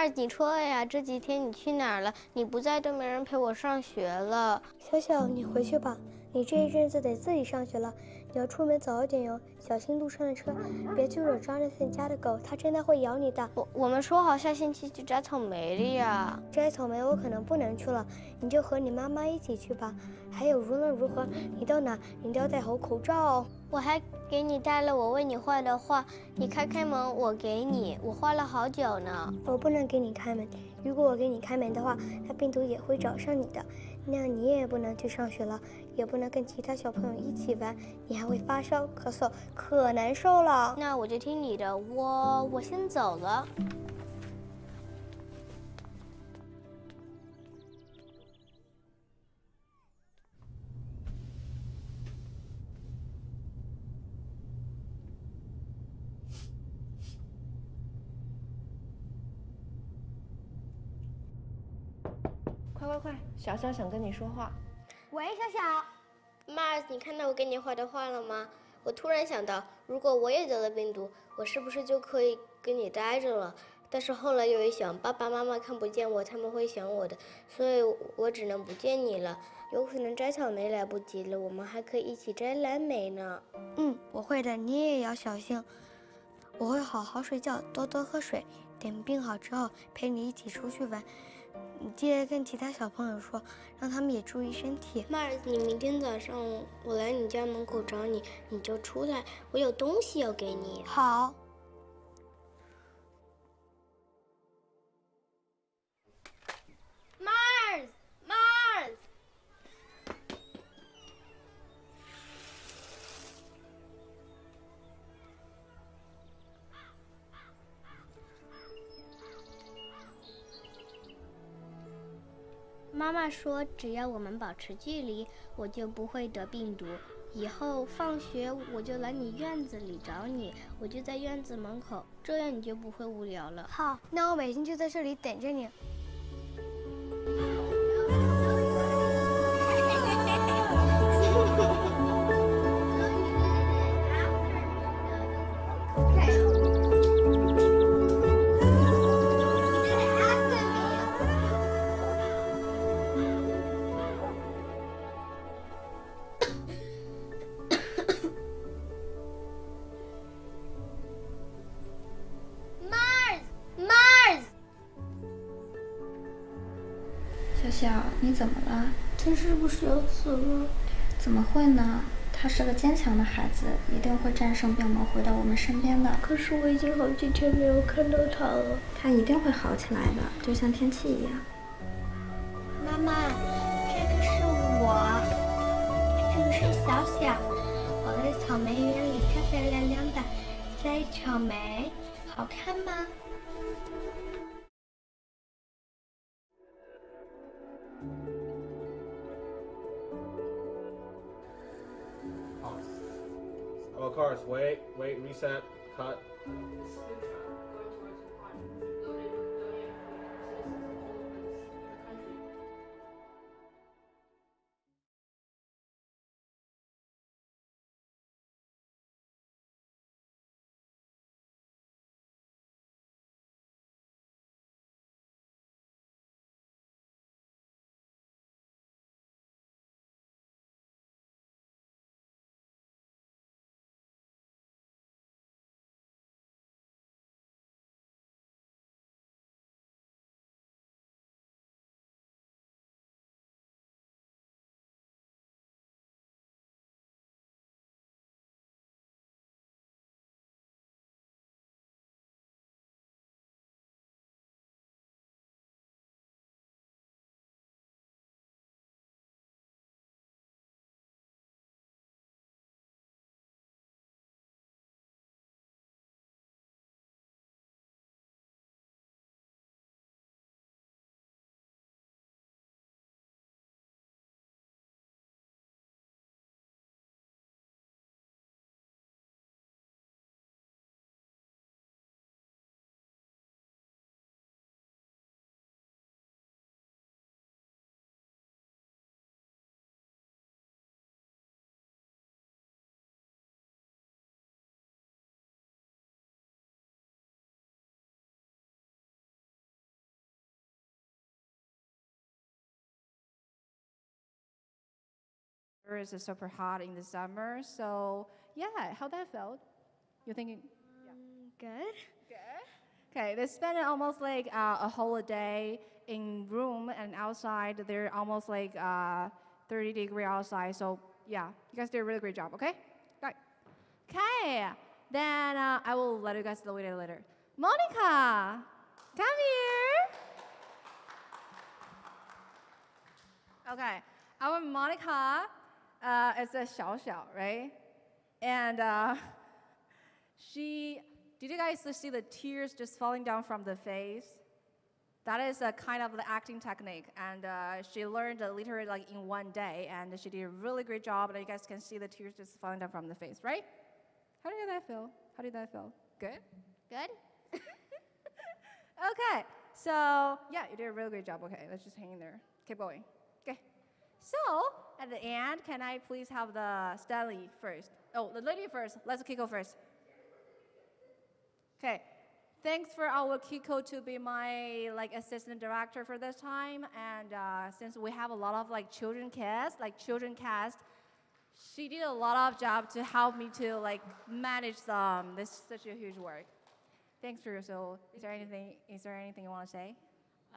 Speaker 28: Mars，
Speaker 17: 你出来呀！这几天你去哪儿了？你不在都没人陪我上学了。
Speaker 29: 小小，你回去吧，你这一阵子得自己上学了。你要出门早一点哟，小心路上的车，别去惹 Jonathan 家的狗，它真的会咬你的。
Speaker 17: 我我们说好下星期去摘草莓的呀。
Speaker 29: 摘草莓我可能不能去了，你就和你妈妈一起去吧。还有无论如何，你到哪你都要戴好口罩。
Speaker 17: 我还给你带了我为你画的画，你开开门，我给你。我画了好久呢。
Speaker 29: 我不能给你开门，
Speaker 30: 如果我给你开门的话，那病毒也会找上你的，那样你也不能去上学了，也不能跟其他小朋友一起玩，你还会发烧、咳嗽，可难受了。
Speaker 17: 那我就听你的，我我先走了。
Speaker 1: 小小想跟你说话。
Speaker 17: 喂，小小，Mars，你看到我给你画的画了吗？我突然想到，如果我也得了病毒，我是不是就可以跟你待着了？但是后来又一想，爸爸妈妈看不见我，他们会想我的，所以我只能不见你了。有可能摘草莓来不及了，我们还可以一起摘蓝莓呢。
Speaker 30: 嗯，我会的，你也要小心。我会好好睡觉，多多喝水。等病好之后，陪你一起出去玩。你记得跟其他小朋友说，让他们也注意身体。
Speaker 17: Mars，你明天早上我来你家门口找你，你就出来，我有东西要给你。
Speaker 30: 好。
Speaker 17: 妈妈说，只要我们保持距离，我就不会得病毒。以后放学我就来你院子里找你，我就在院子门口，这样你就不会无聊了。
Speaker 30: 好，那我每天就在这里等着你。
Speaker 27: 会呢？他是个坚强的孩子，一定会战胜病魔，回到我们身边的。
Speaker 30: 可是我已经好几天没有看到他了。
Speaker 27: 他一定会好起来的，就像天气一样。
Speaker 17: 妈妈，这个是我，这个是小小，我在草莓园里漂漂亮亮的摘草莓，好看吗
Speaker 31: ？Oh, wait, wait, reset, cut.
Speaker 1: It's super hot in the summer, so yeah, how that felt? You're thinking
Speaker 30: Good. Good.
Speaker 1: Okay, they spent almost like uh, a whole day in room and outside. They're almost like uh, 30 degree outside. So yeah, you guys did a really great job. Okay, right. Okay, then uh, I will let you guys know later. Later, Monica, come here. Okay, our Monica uh, is a Xiao Xiao, right? And uh, she, did you guys see the tears just falling down from the face? That is a kind of the acting technique, and uh, she learned literally like in one day, and she did a really great job. And you guys can see the tears just falling down from the face, right? How did that feel? How did that feel? Good. Good. okay, so yeah, you did a really great job. Okay, let's just hang in there. Keep going. So at the end, can I please have the Stanley first? Oh, the lady first. Let's Kiko first. Okay. Thanks for our Kiko to be my like assistant director for this time. And uh, since we have a lot of like children cast, like children cast, she did a lot of job to help me to like manage some this is such a huge work. Thanks for so. Is there anything? Is there anything you want to say?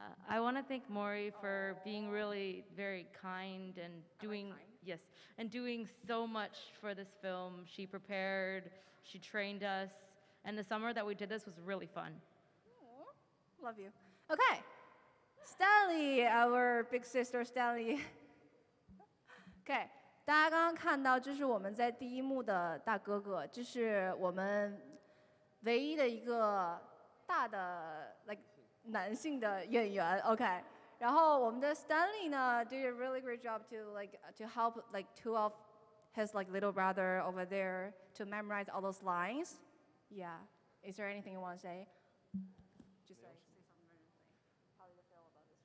Speaker 30: Uh, I want to thank Maury for being really very kind and doing yes and doing so much for this film. She prepared, she trained us, and the summer that we did this was really fun.
Speaker 1: Love you. Okay, Stanley, our big sister Stanley. okay. 大家刚刚看到，这是我们在第一幕的大哥哥，这是我们唯一的一个大的 like 男性的演员，OK。然后我们的 Stanley 呢，did a really great job to like to help like two of his like little brother over there to memorize all those lines. Yeah. Is there anything you want to say? Just like say something. How do you feel about this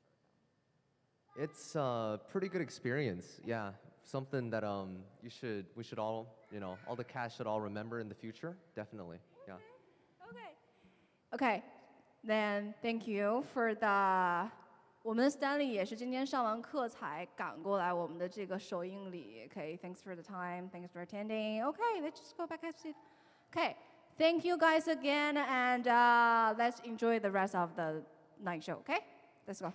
Speaker 1: show?
Speaker 32: It's a pretty good experience. Yeah, something that um you should we should all you know all the cast should all remember in the future. Definitely. Yeah.
Speaker 1: Okay, then thank you for the. 我们 Stanley 也是今天上完课才赶过来我们的这个首映礼。Okay, thanks for the time, thanks for attending. Okay, let's just go back and sit. Okay, thank you guys again, and uh, let's enjoy the rest of the night show. Okay, let's go.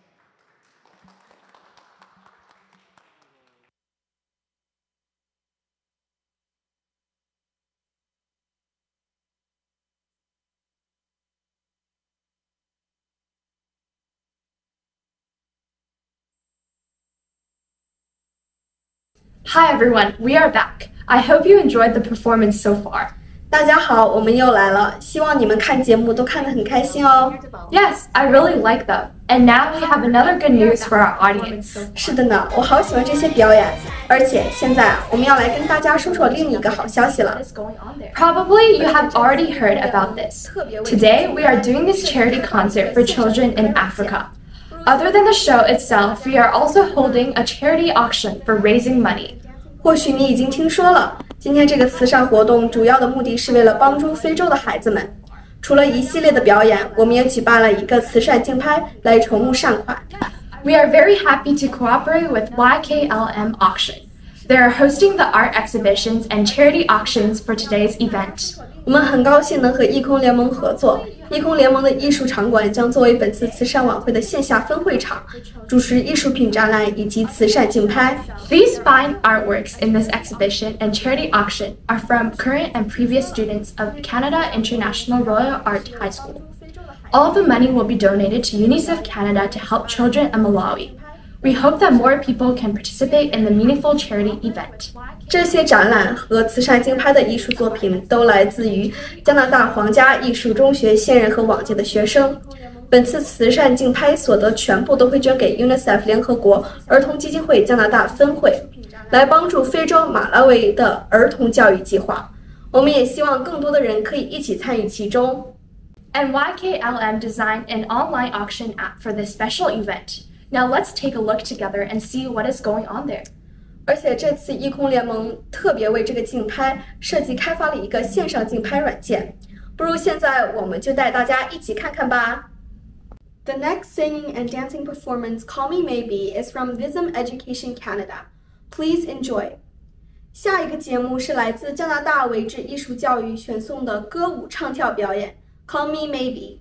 Speaker 3: Hi everyone, we are back. I hope you enjoyed the performance so far.
Speaker 4: 大家好，我们又来了，希望你们看节目都看得很开心哦。
Speaker 3: Yes, I really like them. And now we have another good news for our audience.
Speaker 4: 是的呢，我好喜欢这些表演，而且现在我们要来跟大家说说另一个好消息了。
Speaker 3: Probably you have already heard about this. Today we are doing this charity concert for children in Africa. Other than the show itself, we are also holding a charity auction for raising money.
Speaker 4: 或许你已经听说了，今天这个慈善活动主要的目的是为了帮助非洲的孩子们。除了一系列的表演，我们也举办了一个慈善竞拍来筹募善款。
Speaker 3: We are very happy to cooperate with YKLM Auction. They are hosting the art exhibitions and charity auctions for today's event.
Speaker 4: 我们很高兴能和艺空联盟合作。艺空联盟的艺术场馆将作为本次慈善晚会的线下分会场，主持艺术品展览以及慈善竞拍。
Speaker 3: These fine artworks in this exhibition and charity auction are from current and previous students of Canada International Royal Art High School. All of the money will be donated to UNICEF Canada to help children in Malawi. We hope that more people can participate in the meaningful charity event.
Speaker 4: 这些展览和慈善竞拍的艺术作品都来自于加拿大皇家艺术中学现任和往届的学生。本次慈善竞拍所得全部都会捐给 UNICEF 联合国儿童基金会加拿大分会，来帮助非洲马拉维的儿童教育计划。我们也希望更多的人可以一起参与其中。
Speaker 3: And YKLM designed an online auction app for this special event. Now let's take a look together and see what is going on there.
Speaker 4: 而且这次艺空联盟特别为这个竞拍设计开发了一个线上竞拍软件，不如现在我们就带大家一起看看吧。The next singing and dancing performance, Call Me Maybe, is from Vism Education Canada. Please enjoy. 下一个节目是来自加拿大维治艺术教育选送的歌舞唱跳表演，Call Me Maybe。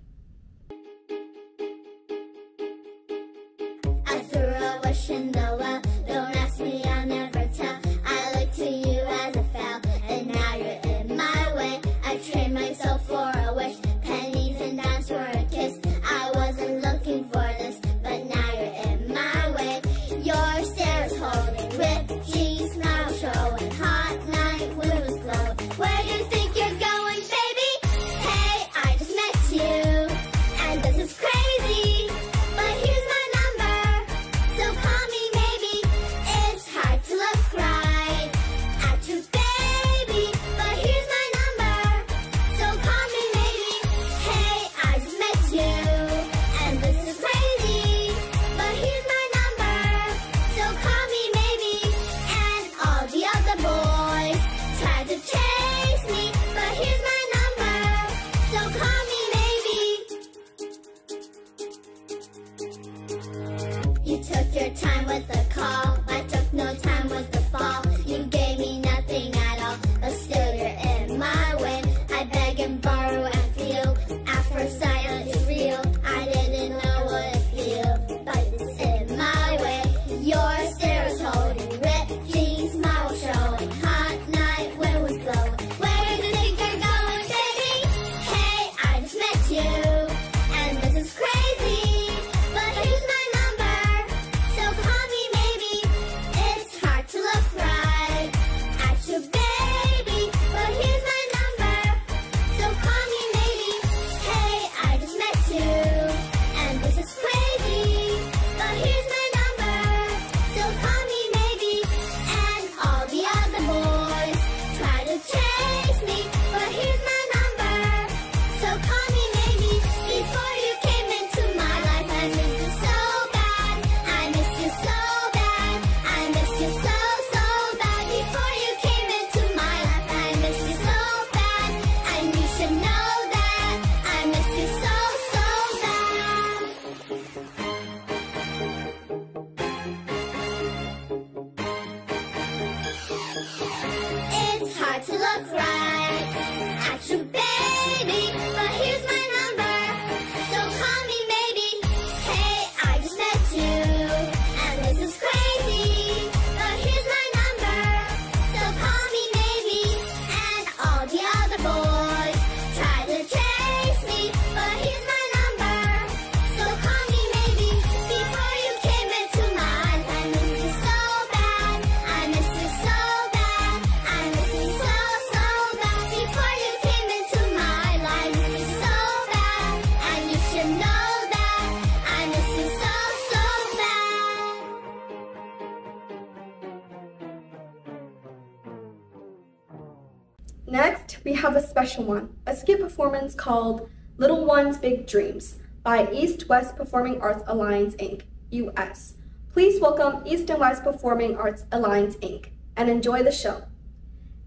Speaker 4: special one, a skit performance called Little Ones Big Dreams by East West Performing Arts Alliance Inc., US. Please welcome East and West Performing Arts Alliance Inc. and enjoy the show.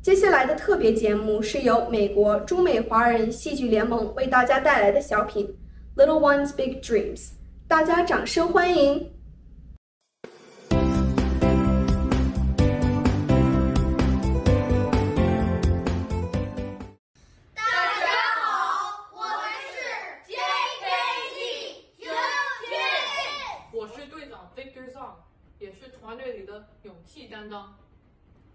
Speaker 4: 接下来的特别节目是由美国中美华人戏剧联盟为大家带来的小品《Little Ones Big Dreams》，大家掌声欢迎！
Speaker 33: 也是团队里的勇气担当。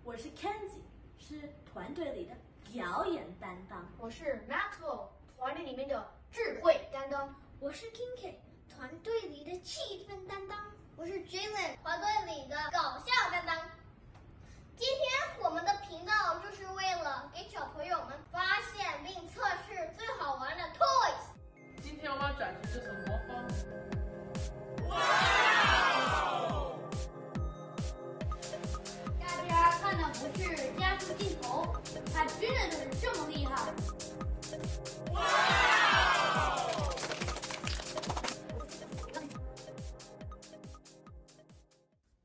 Speaker 34: 我是 Kenzie，是团队里的表演担当。
Speaker 30: 我是 Maxwell，团队里面的智慧担当。
Speaker 35: 我是 Kinky，团队里的气氛担当。
Speaker 17: 我是 Jalen，团队里的搞笑担当。今天我们的频道就是为了给小朋友们发现并测试最好玩的 toys。
Speaker 33: 今天我们要展示这首魔方。
Speaker 30: 哇！是加速镜头，他真的就是这么厉害！哇！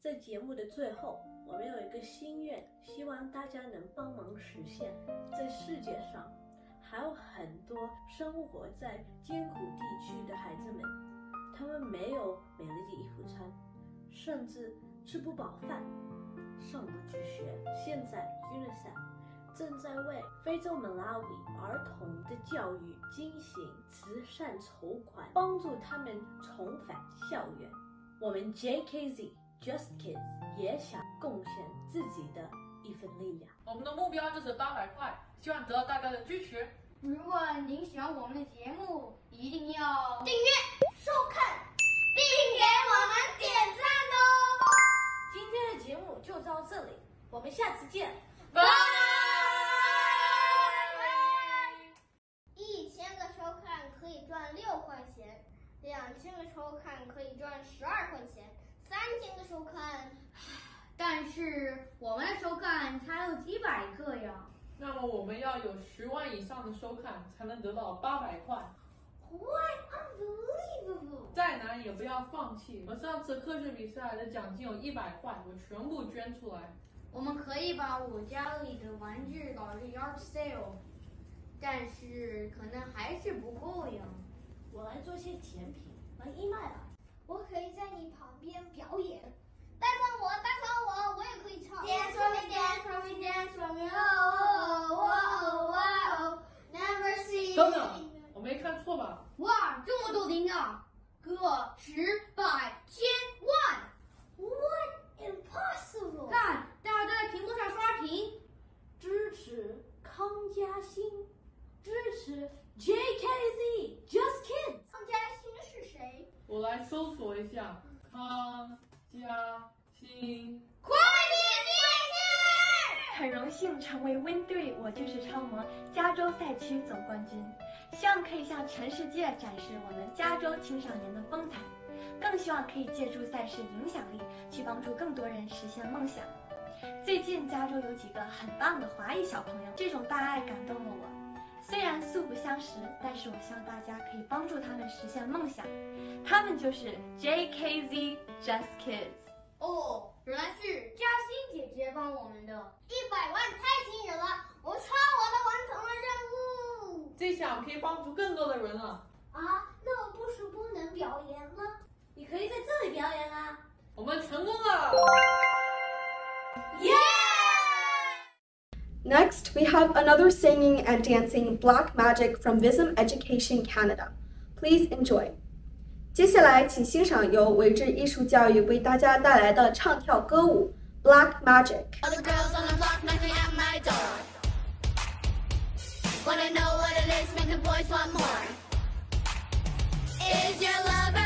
Speaker 34: 在节目的最后，我们有一个心愿，希望大家能帮忙实现。在世界上，还有很多生活在艰苦地区的孩子们，他们没有美丽的衣服穿，甚至吃不饱饭。上不去学。现在 UNICEF 正在为非洲 Malawi 儿童的教育进行慈善筹款，帮助他们重返校园。我们 JKZ Just Kids 也想贡献自己的一份力量。
Speaker 33: 我们的目标就是八百块，希望得到大家的支持。
Speaker 30: 如果您喜欢我们的节目，一定要
Speaker 17: 订阅、收看，并给我们点赞哦。
Speaker 34: 今天的节目就到这里，我们下次见，
Speaker 33: 拜。
Speaker 17: 一千个收看可以赚六块钱，两千个收看可以赚十二块钱，三千个收看，
Speaker 30: 但是我们的收看才有几百个呀。
Speaker 33: 那么我们要有十万以上的收看，才能得到八百块。
Speaker 17: What unbelievable！
Speaker 33: 再难也不要放弃。我上次科学比赛的奖金有一百块，我全部捐出来。
Speaker 30: 我们可以把我家里的玩具搞成 yard sale，但是可能还是不够呀。
Speaker 34: 我来做些甜品来义卖吧。
Speaker 35: 我可以在你旁边表演。
Speaker 17: 带上我，带上我，我也可以唱。
Speaker 30: Dance for me, dance for me, dance for me, oh oh oh oh oh, never see.
Speaker 33: 等等，我没看错吧？
Speaker 30: 哇，这么多零啊！个十百千万
Speaker 35: ，What impossible！
Speaker 30: 看，大家都在屏幕上刷屏，
Speaker 34: 支持康佳欣，支持 JKZ Just Kids。
Speaker 17: 康佳欣是谁？
Speaker 33: 我来搜索一下康佳欣。
Speaker 30: 快点进
Speaker 36: 去！很荣幸成为 Win 队，我就是超模加州赛区总冠军。希望可以向全世界展示我们加州青少年的风采，更希望可以借助赛事影响力，去帮助更多人实现梦想。最近加州有几个很棒的华裔小朋友，这种大爱感动了我。虽然素不相识，但是我希望大家可以帮助他们实现梦想。他们就是 JKZ Just Kids。
Speaker 30: 哦，原来是嘉欣姐姐帮我们的，
Speaker 17: 一百万太惊人了！我超我的完成了任务。
Speaker 33: 这下我可以帮助更多的人了。
Speaker 35: 啊，那我不是不能表演吗？
Speaker 34: 你可以在这里表演啊！
Speaker 33: 我们成功了！
Speaker 30: 耶
Speaker 4: ！Next, we have another singing and dancing Black Magic from Vism Education Canada. Please enjoy. 接下来，请欣赏由维智艺术教育为大家带来的唱跳歌舞《Black Magic》。
Speaker 5: Wanna know what it is, make the boys want more. Is your lover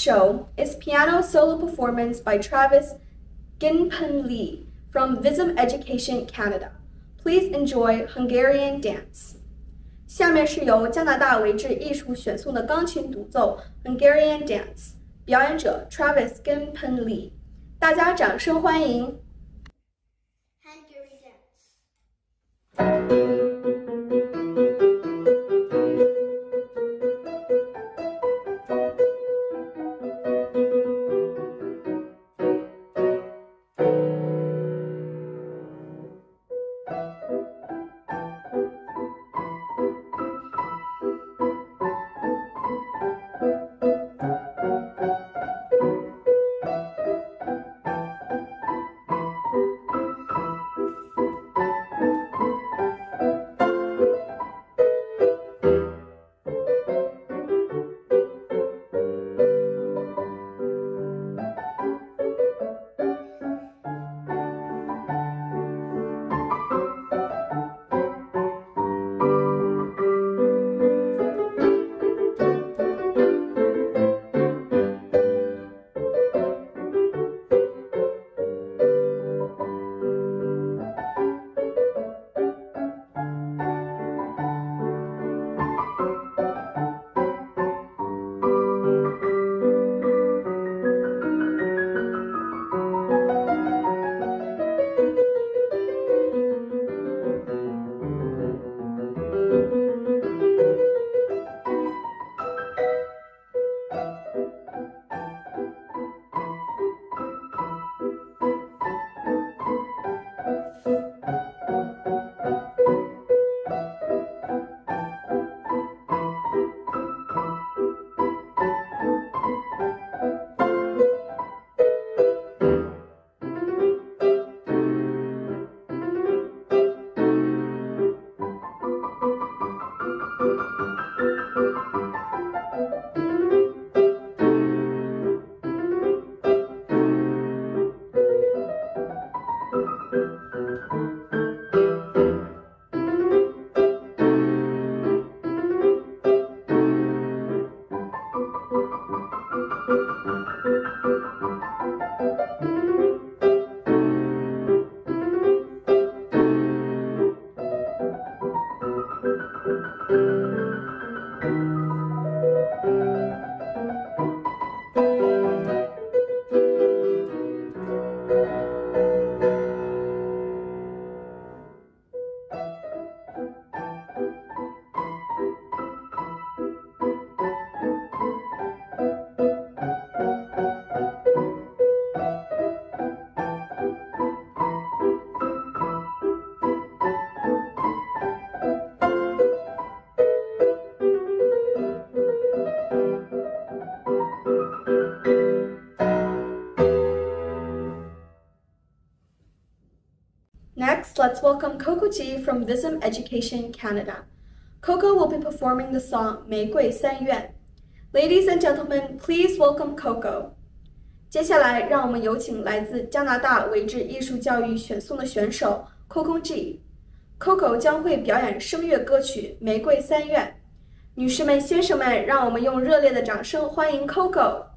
Speaker 4: show is piano solo performance by Travis Ginpin Lee from Vism Education Canada. Please enjoy Hungarian dance. 下面是由加拿大维智艺术选送的钢琴独奏《Hungarian Dance》，表演者 Travis Ginpin Lee。大家掌声欢迎！
Speaker 9: let's welcome Coco G from Vism Education Canada. Coco will be performing the song "Mei Gui San Yuan." Ladies and gentlemen, please welcome Coco. 接下来，让我们有请来自加拿大维智艺术教育选送的选手 Coco G。Coco 将会表演声乐歌曲《玫瑰三愿》。女士们、先生们，让我们用热烈的掌声欢迎 Coco。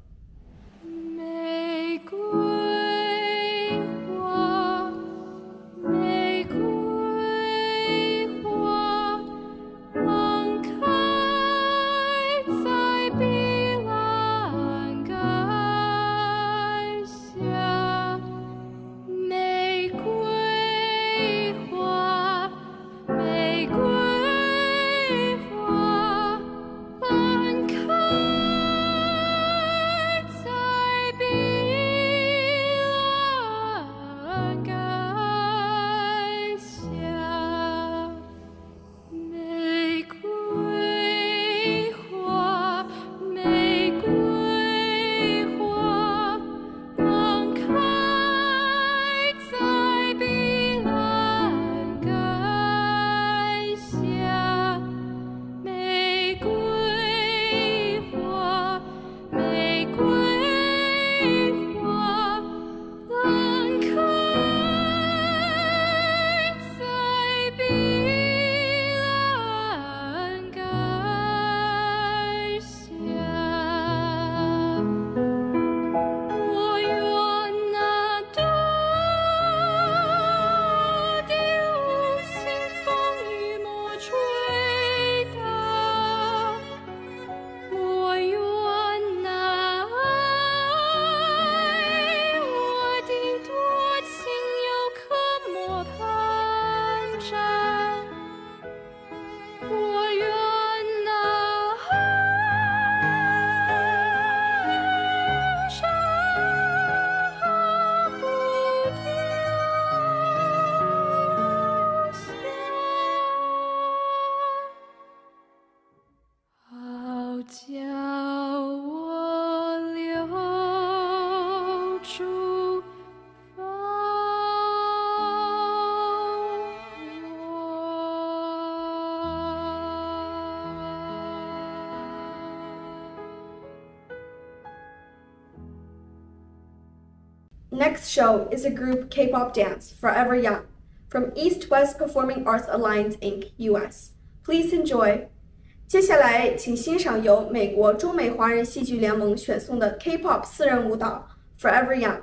Speaker 9: Next show is a group K-pop dance, Forever Young, from East West Performing Arts Alliance Inc. U.S. Please enjoy. 接下来，请欣赏由美国中美华人戏剧联盟选送的 K-pop 四人舞蹈 Forever Young。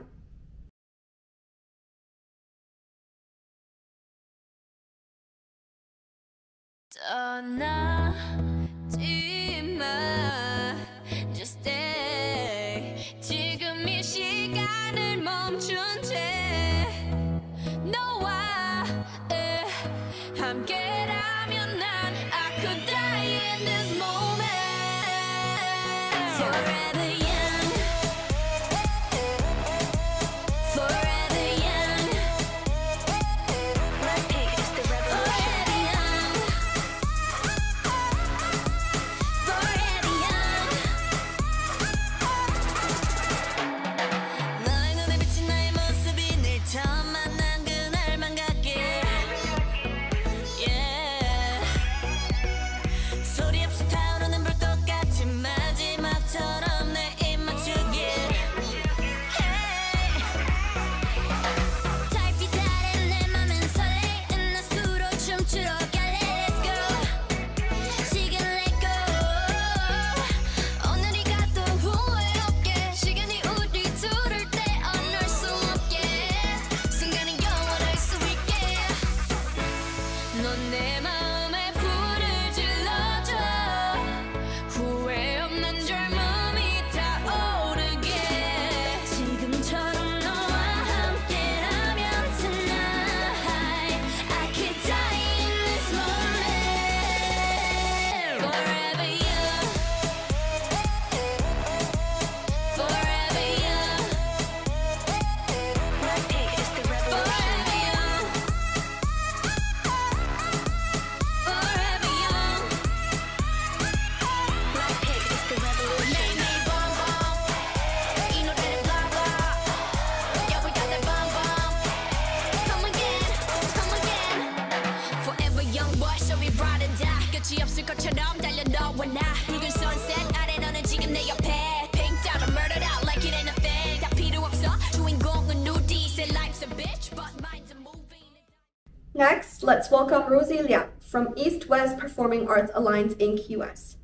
Speaker 5: Welcome Rosie Liang from East West Performing Arts Alliance Inc. US.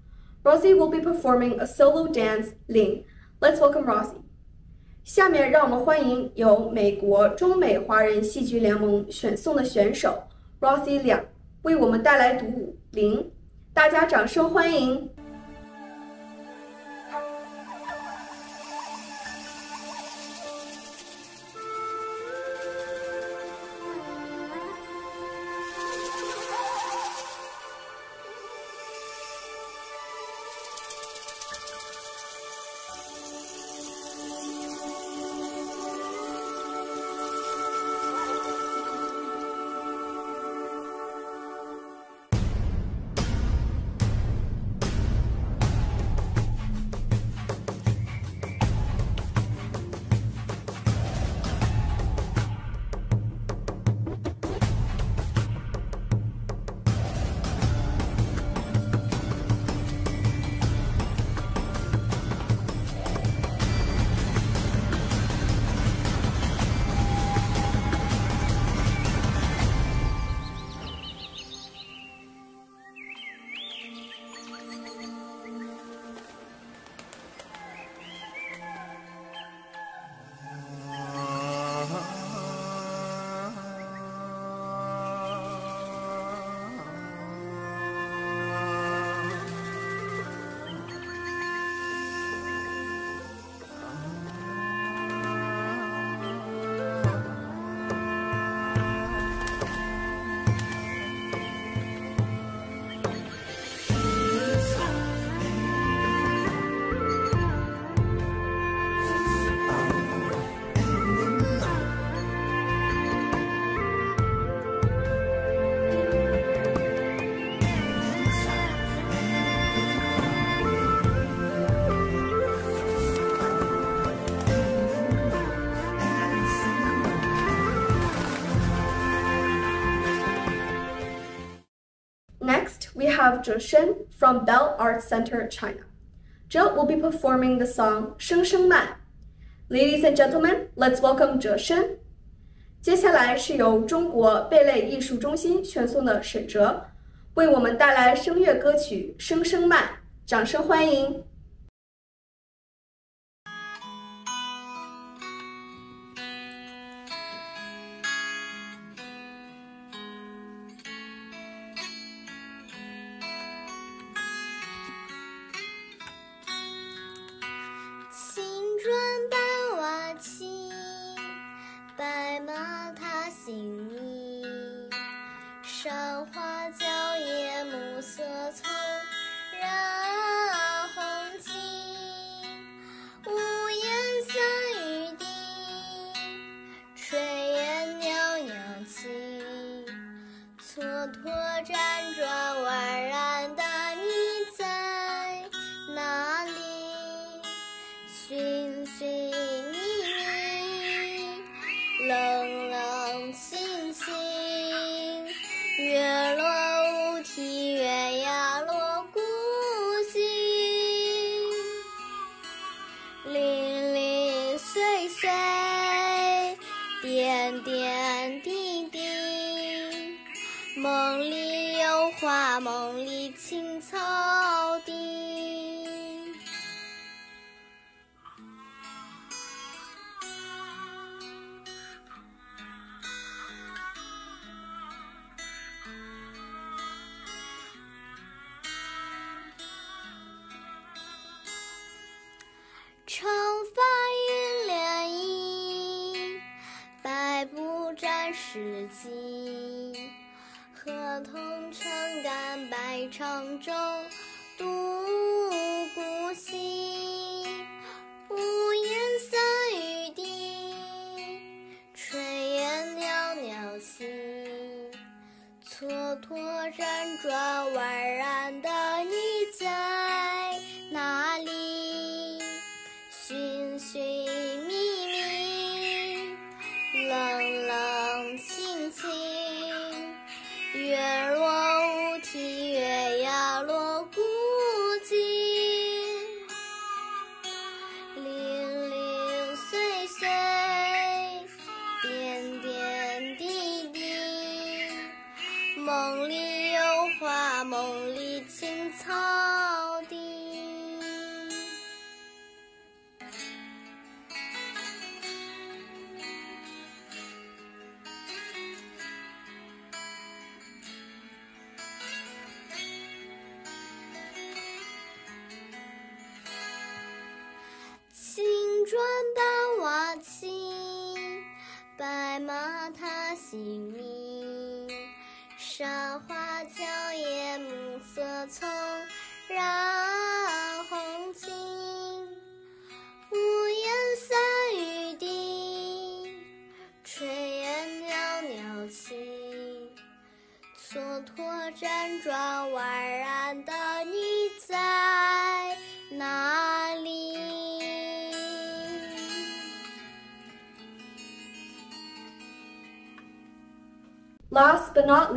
Speaker 5: Rosie will be performing a solo dance, Ling. Let's welcome Rosie. 下面让我们欢迎由美国中美华人戏剧联盟选送的选手 Rosie Liang 为我们带来独舞《零》，大家掌声欢迎。have Zhe Shen from Bell Arts Center, China. Zhe will be performing the song 声声慢. Ladies and gentlemen, let's welcome Zhe Shen. 接下来是由中国贝类艺术中心选送的沈哲，为我们带来声乐歌曲《声声慢》，掌声欢迎。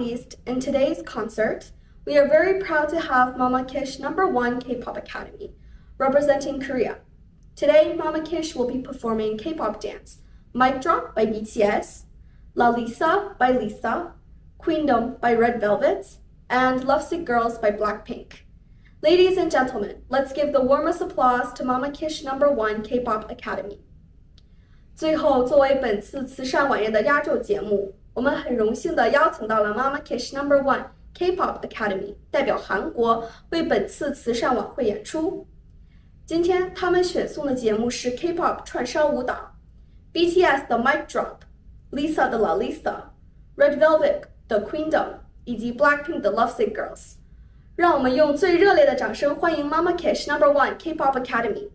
Speaker 6: least, in today's concert, we are very proud to have Mama Kish number one K-pop Academy, representing Korea. Today, Mama Kish will be performing K-pop dance, Mic Drop by BTS, LALISA by Lisa, Queendom by Red Velvet, and Lovesick Girls by Blackpink. Ladies and gentlemen, let's give the warmest applause to Mama Kish number one K-pop Academy. 最后，作为本次慈善晚宴的压轴节目，我们很荣幸地邀请到了 Mama Cash Number One K-Pop Academy，代表韩国为本次慈善晚会演出。今天他们选送的节目是 K-Pop 串烧舞蹈。BTS 的 Mike Drop、Lisa 的 La Lisa、Red Velvet 的 Queendom，以及 BLACKPINK 的 Lovesick Girls。让我们用最热烈的掌声欢迎 Mama Cash Number One K-Pop Academy。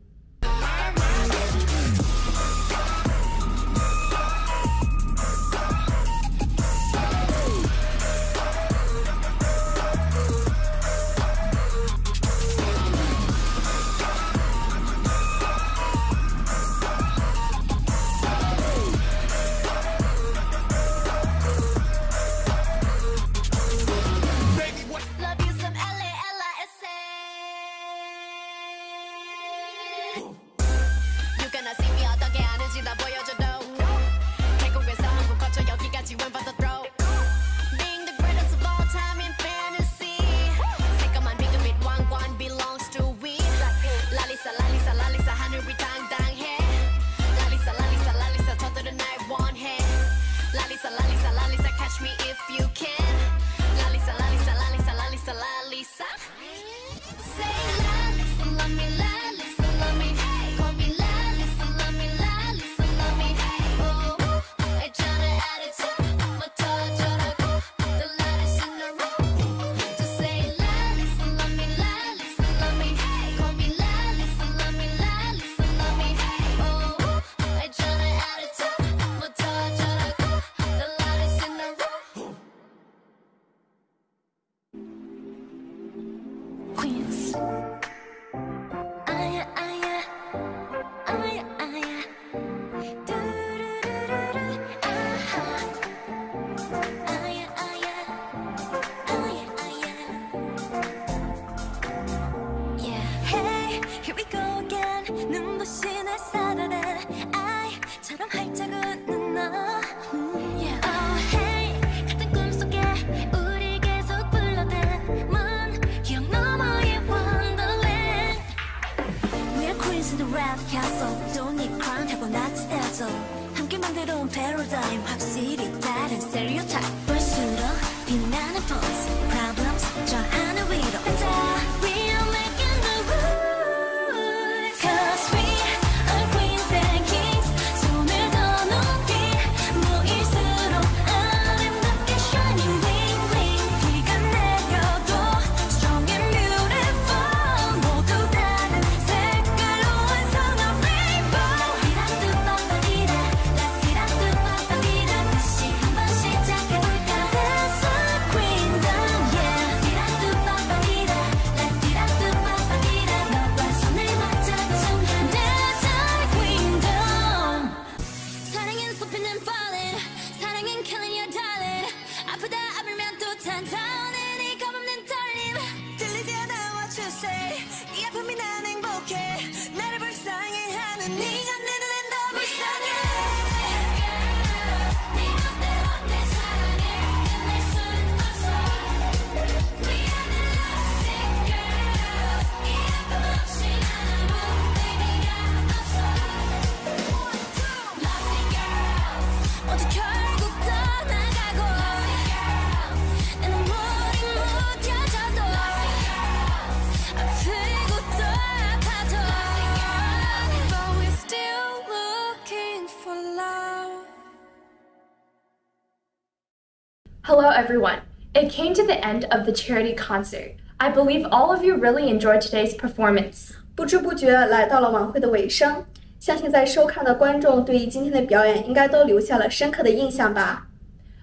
Speaker 3: everyone. It came to the end of the charity concert. I believe all of you really enjoyed today's performance.
Speaker 4: 不知不觉来到了晚会的尾声，相信在收看的观众对于今天的表演应该都留下了深刻的印象吧。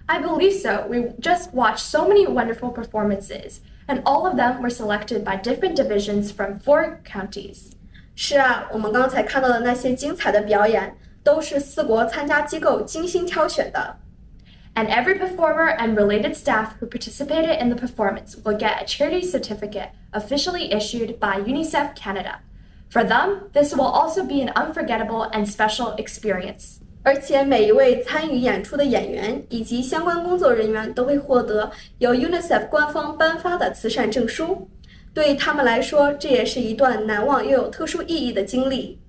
Speaker 3: I believe so. We just watched so many wonderful performances, and all of them were selected by different divisions from four counties.
Speaker 4: 是啊，我们刚才看到的那些精彩的表演，都是四国参加机构精心挑选的。
Speaker 3: And every performer and related staff who participated in the performance will get a charity certificate officially issued by UNICEF Canada. For them, this will also be an unforgettable and special experience.
Speaker 4: 而且每一位参与演出的演员以及相关工作人员都会获得由 UNICEF 官方颁发的慈善证书。对于他们来说，这也是一段难忘又有特殊意义的经历。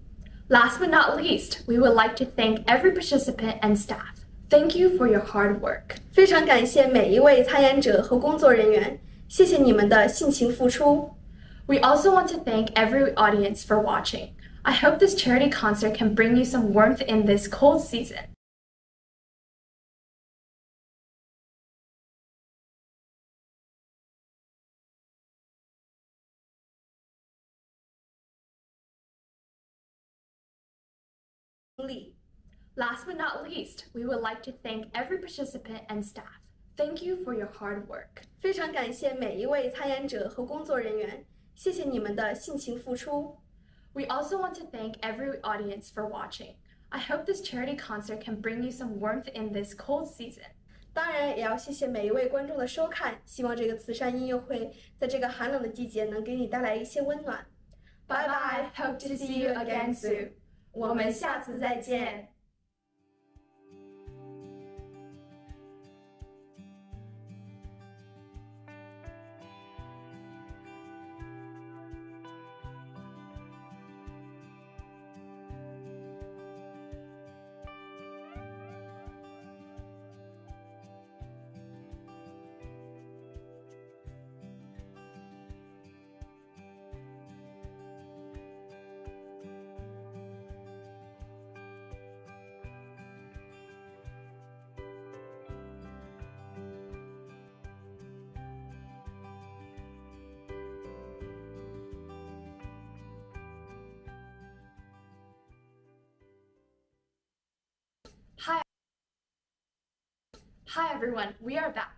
Speaker 3: Last but not least, we would like to thank every participant and staff. Thank you for your hard work.
Speaker 4: 非常感谢每一位参演者和工作人员，谢谢你们的辛勤付出。
Speaker 3: We also want to thank every audience for watching. I hope this charity concert can bring you some warmth in this cold season. Last but not least, we would like to thank every participant and staff. Thank you for your hard work.
Speaker 4: 非常感谢每一位参演者和工作人员，谢谢你们的辛勤付出。
Speaker 3: We also want to thank every audience for watching. I hope this charity concert can bring you some warmth in this cold season.
Speaker 4: 当然，也要谢谢每一位观众的收看。希望这个慈善音乐会在这个寒冷的季节能给你带来一些温暖。
Speaker 3: Bye bye. Hope to see you again soon.
Speaker 4: 我们下次再见。
Speaker 3: We are back.